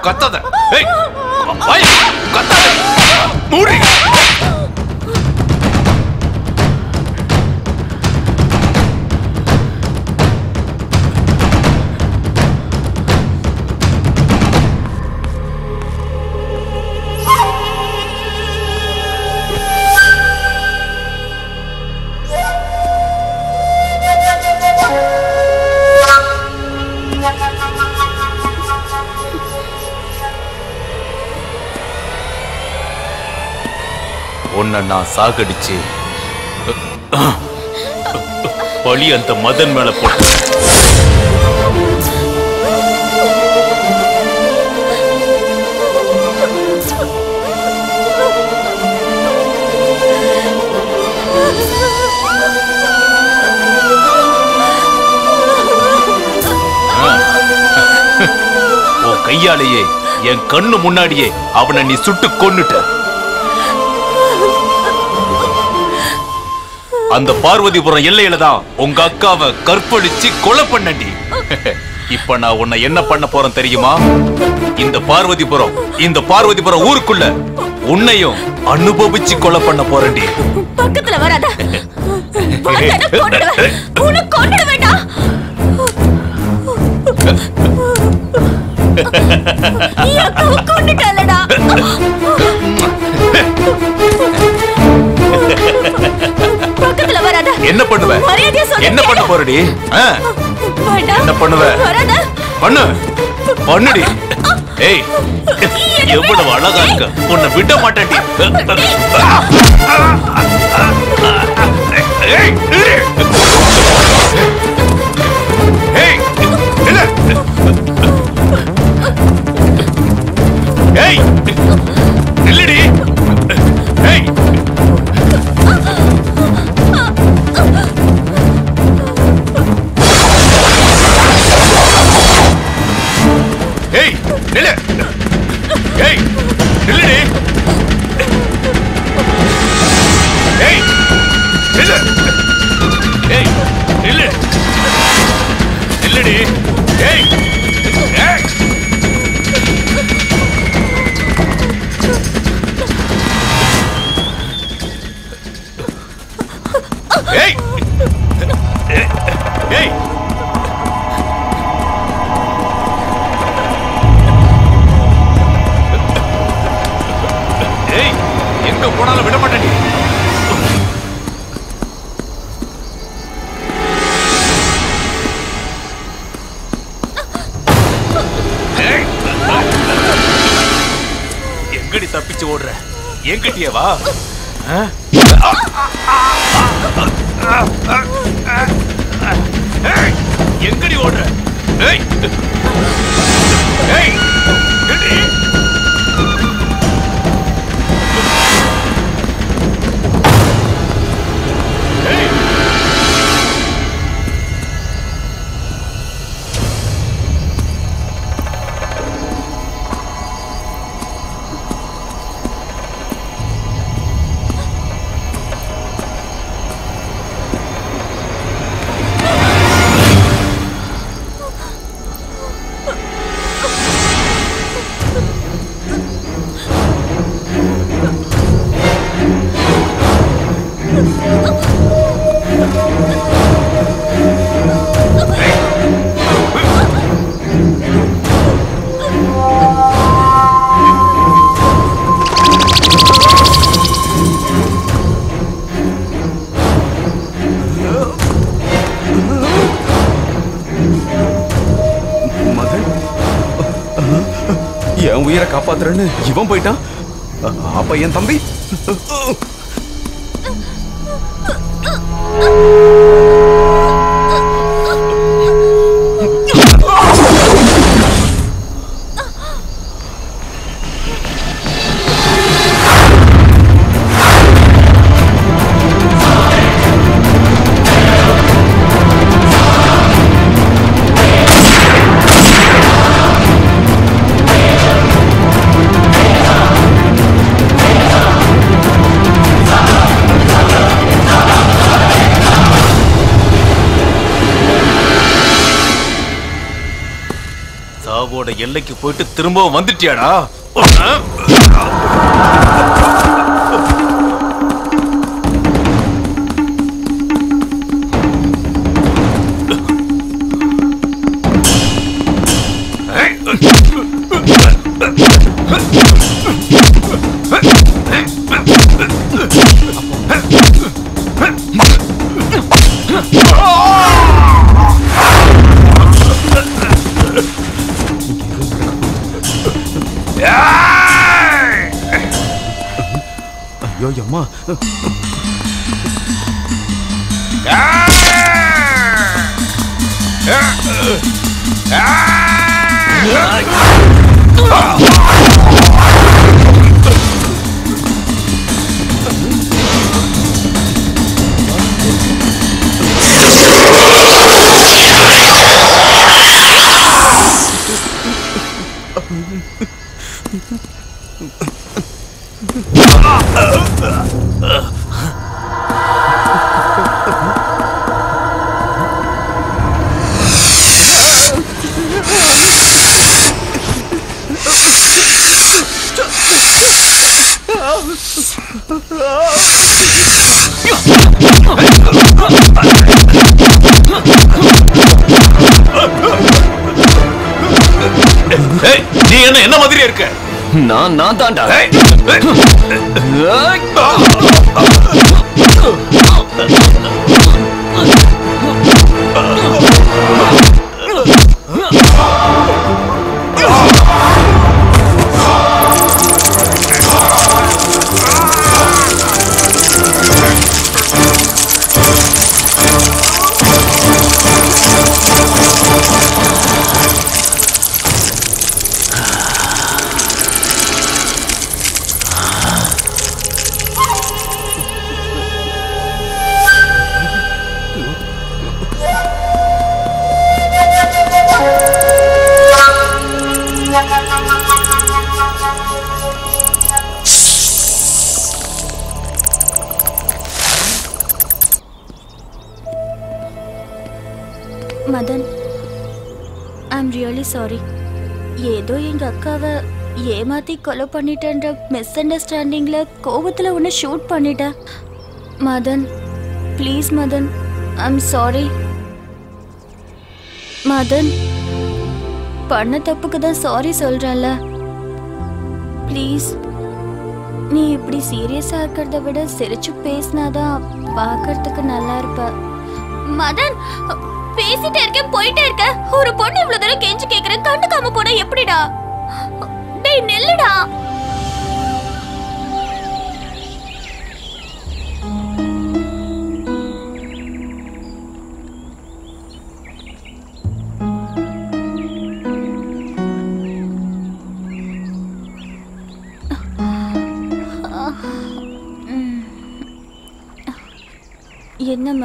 வாய். கத்தாத நான் சாகடிச்சு. பழி அந்த மதன் மேல போட்டு கையாலேயே என் கண்ணு முன்னாடியே அவனை நீ சுட்டு கொன்னுட்ட. அந்த பார்வதிபுரம் எல்லையில தான் உங்க அக்காவை கற்பழிச்சு கொலை பண்ணடி இப்ப நான் உன்னை என்ன பண்ண போறேன் தெரியுமா? இந்த பார்வதிபுரம் இந்த பார்வதிபுரம் ஊருக்குள்ள உன்னையும் அனுபவிச்சு கொலை பண்ண போறேன்டி. பக்கத்துல வராத. பார்த்தா என்ன பண்ணுவ. என்ன பண்ண போறடி? என்ன பண்ணுவ? பண்ணு. பண்ணுடி. ஏய் எவ்வளவு அழகா இருக்க. உன்னை விட மாட்டேன்டி. ஏய், கட்டியே வா ஆ? எங்கடி ஓடுற ஏய் ஏய் காப்பாத்துறேன்னு இவன் போயிட்டான். அப்ப என் தம்பி? எல்லைக்கு போயிட்டு திரும்பவும் வந்துட்டியாடா? Uh. மாதிரி இருக்க. நான் நான் தாண்டா ஏமாத்தி பண்ணிட்டேன்ற மிஸ் அண்டர்ஸ்டாண்டிங்கில் கோபத்தில் ஒன்று ஷூட் பண்ணிட்டேன். Madan please Madan I'm sorry Madan பண்ண தப்புக்கு தான் சாரி சொல்கிறேன்ல ப்ளீஸ் நீ இப்படி சீரியஸாக இருக்கிறத விட சிரிச்சு பேசினாதான் பார்க்கறதுக்கு நல்லா இருப்ப. மதன் பேசிட்டே இருக்கேன் போயிட்டே இருக்க ஒரு பொண்ணு இவ்வளவு தூரம் கெஞ்சி கேட்குறேன் கண்டுக்காம போனா எப்படிடா?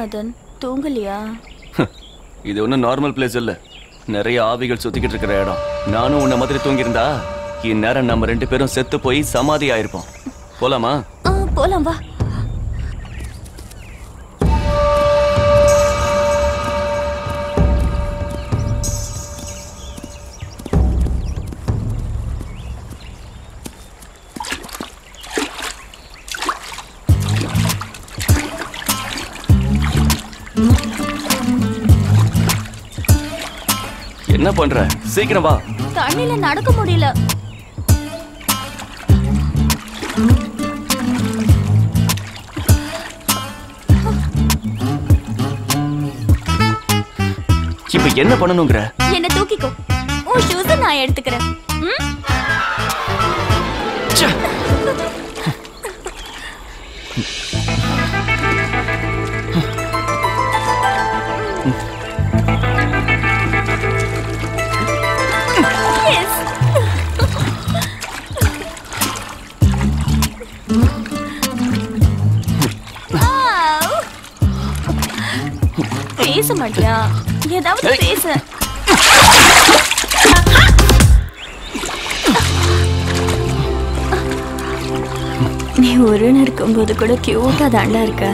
மதன் தூங்கலையா? இது ஒன்றும் நார்மல் பிளேஸ் இல்ல. நிறைய ஆவிகள் சுத்திக்கிட்டு இருக்கிற இடம். நானும் உன்ன மாதிரி தூங்கியிருந்தா இந்நேரம் நம்ம ரெண்டு பேரும் செத்து போய் சமாதி ஆயிருப்போம் போலாமா போலாம் வா. என்ன பண்ற? சீக்கிரம் வா. தண்ணில நடக்க முடியல. இப்ப என்ன பண்ணணுங்கிற? என்ன தூக்கிக்கோ. உன் ஷூஸ் நான் எடுத்துக்கிறேன். பேச மாட்டியா ஏதாவது பேச. நீ உருன்னு இருக்கும்போது கூட கியூட்டா தாண்டா இருக்க.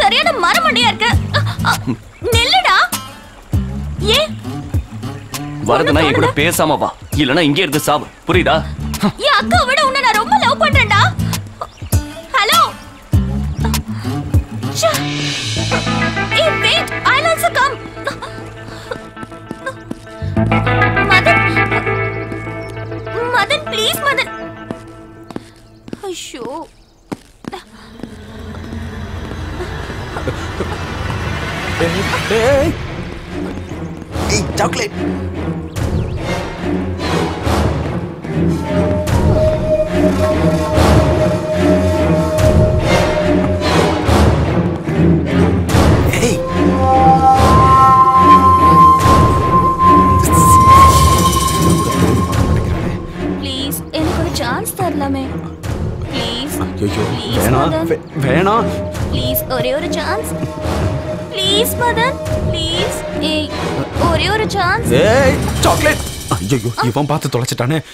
சரியான மரமண்டையா இருக்க. நெல்லுடா. ஏன் வரதுனா என் கூட பேசாம வா. இல்லனா இங்கே இருந்து சாவு. புரியுதா? என் அக்கா சாக்லேட் ஐயோ இவன் பார்த்து தொலைச்சிட்டானே.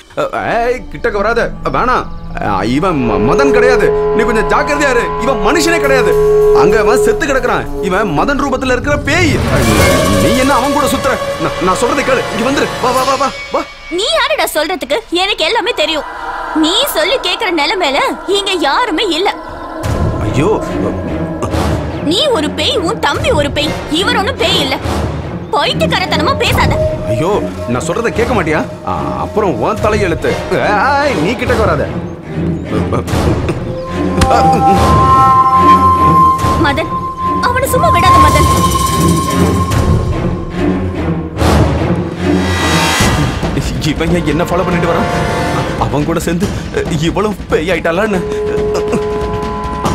ஏய் கிட்டக்க வராத. வேணாம். இவன் மதன் கிடையாது. நீ கொஞ்சம் ஜாக்கிரதையா இரு. இவன் மனுஷனே கிடையாது. அங்க அவன் செத்து கிடக்குறான். இவன் மதன் ரூபத்துல இருக்கிற பேய். நீ என்ன அவன் கூட சுத்துற? நான்- சொல்றதை கேளு. இங்க வந்துரு. வா வா வா வா வா. நீ யாருடா சொல்றதுக்கு? எனக்கு எல்லாமே தெரியும். நீ சொல்லி கேக்குற நிலைமையில இங்க யாருமே இல்ல. ஐயோ. நீ ஒரு பேய் உன் தம்பி ஒரு பேய். இவர் ஒண்ணும் பேய் இல்ல. போயிட்டு கரத்தனமா பேசாத. ஐயோ நான் சொல்றதை கேட்க மாட்டியா? அப்புறம் உன் தலையெழுத்து. நீ கிட்டக்க வராத. மதன் அவனை சும்மா விடாத மதன். இவன் என்ன ஃபாலோ பண்ணிட்டு வரான்? அவன் கூட சேர்ந்து இவ்வளவு பேய் ஆயிட்டாளான்னு.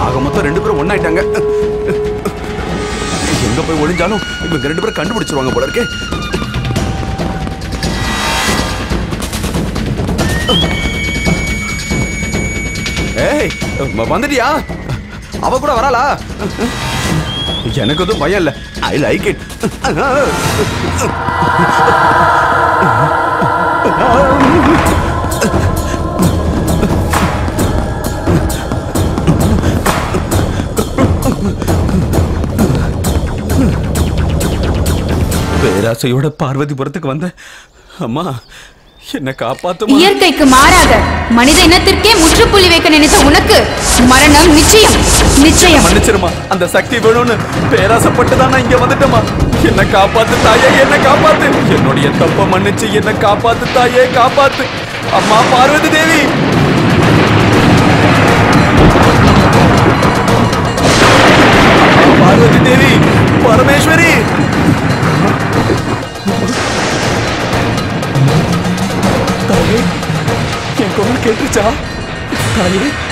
ஆக மொத்தம் ரெண்டு பேரும் ஒன்னாயிட்டாங்க எங்க போய் ஒளிஞ்சாலும் இவங்க ரெண்டு பேரும் கண்டுபிடிச்சிருவாங்க போல இருக்கே. ஏய் வந்துட்டியா? அவ கூட வராளா? எனக்கு எதுவும் பயம் இல்ல. ஐ லைக் இட் பேராசையோட பார்வதிபுரத்துக்கு வந்த அம்மா என்ன காப்பாத்துமா? இயற்கைக்கு மாறாக மனித இனத்திற்கே முற்றுப்புள்ளி வைக்க நினைத்த உனக்கு மரணம் நிச்சயம் நிச்சயம். மன்னிச்சிருமா அந்த சக்தி வேணும்னு பேராசப்பட்டு தான் இங்க வந்துட்டேமா என்ன காப்பாத்து தாயே என்ன காப்பாத்து. என்னுடைய தப்ப மன்னிச்சு என்ன காப்பாத்து தாயே காப்பாத்து. அம்மா பார்வதி தேவி குரல் கேட்டுச்சா தாயே தாயே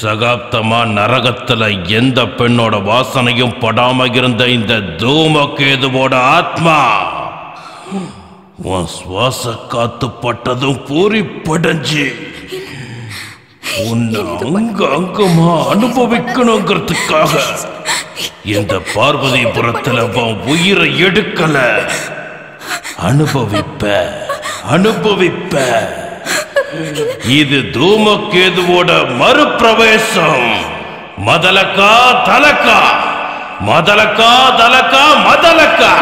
சகாப்தமா நரகத்துல எந்த பெண்ணோட வாசனையும் படாம இருந்த இந்த தூமகேதுவோட ஆத்மா உன் சுவாச காத்து பட்டதும் பூரி படைஞ்சு உன்னை அங்க அங்கமா அனுபவிக்கணுங்கிறதுக்காக இந்த பார்வதிபுரத்துல உன் உயிரை எடுக்கல. அனுபவிப்ப அனுபவிப்ப. இது தூமக்கேதுவோட மறுபிரவேசம். மதலக்கா தலக்கா. மதலக்கா தலக்கா மதலக்கா.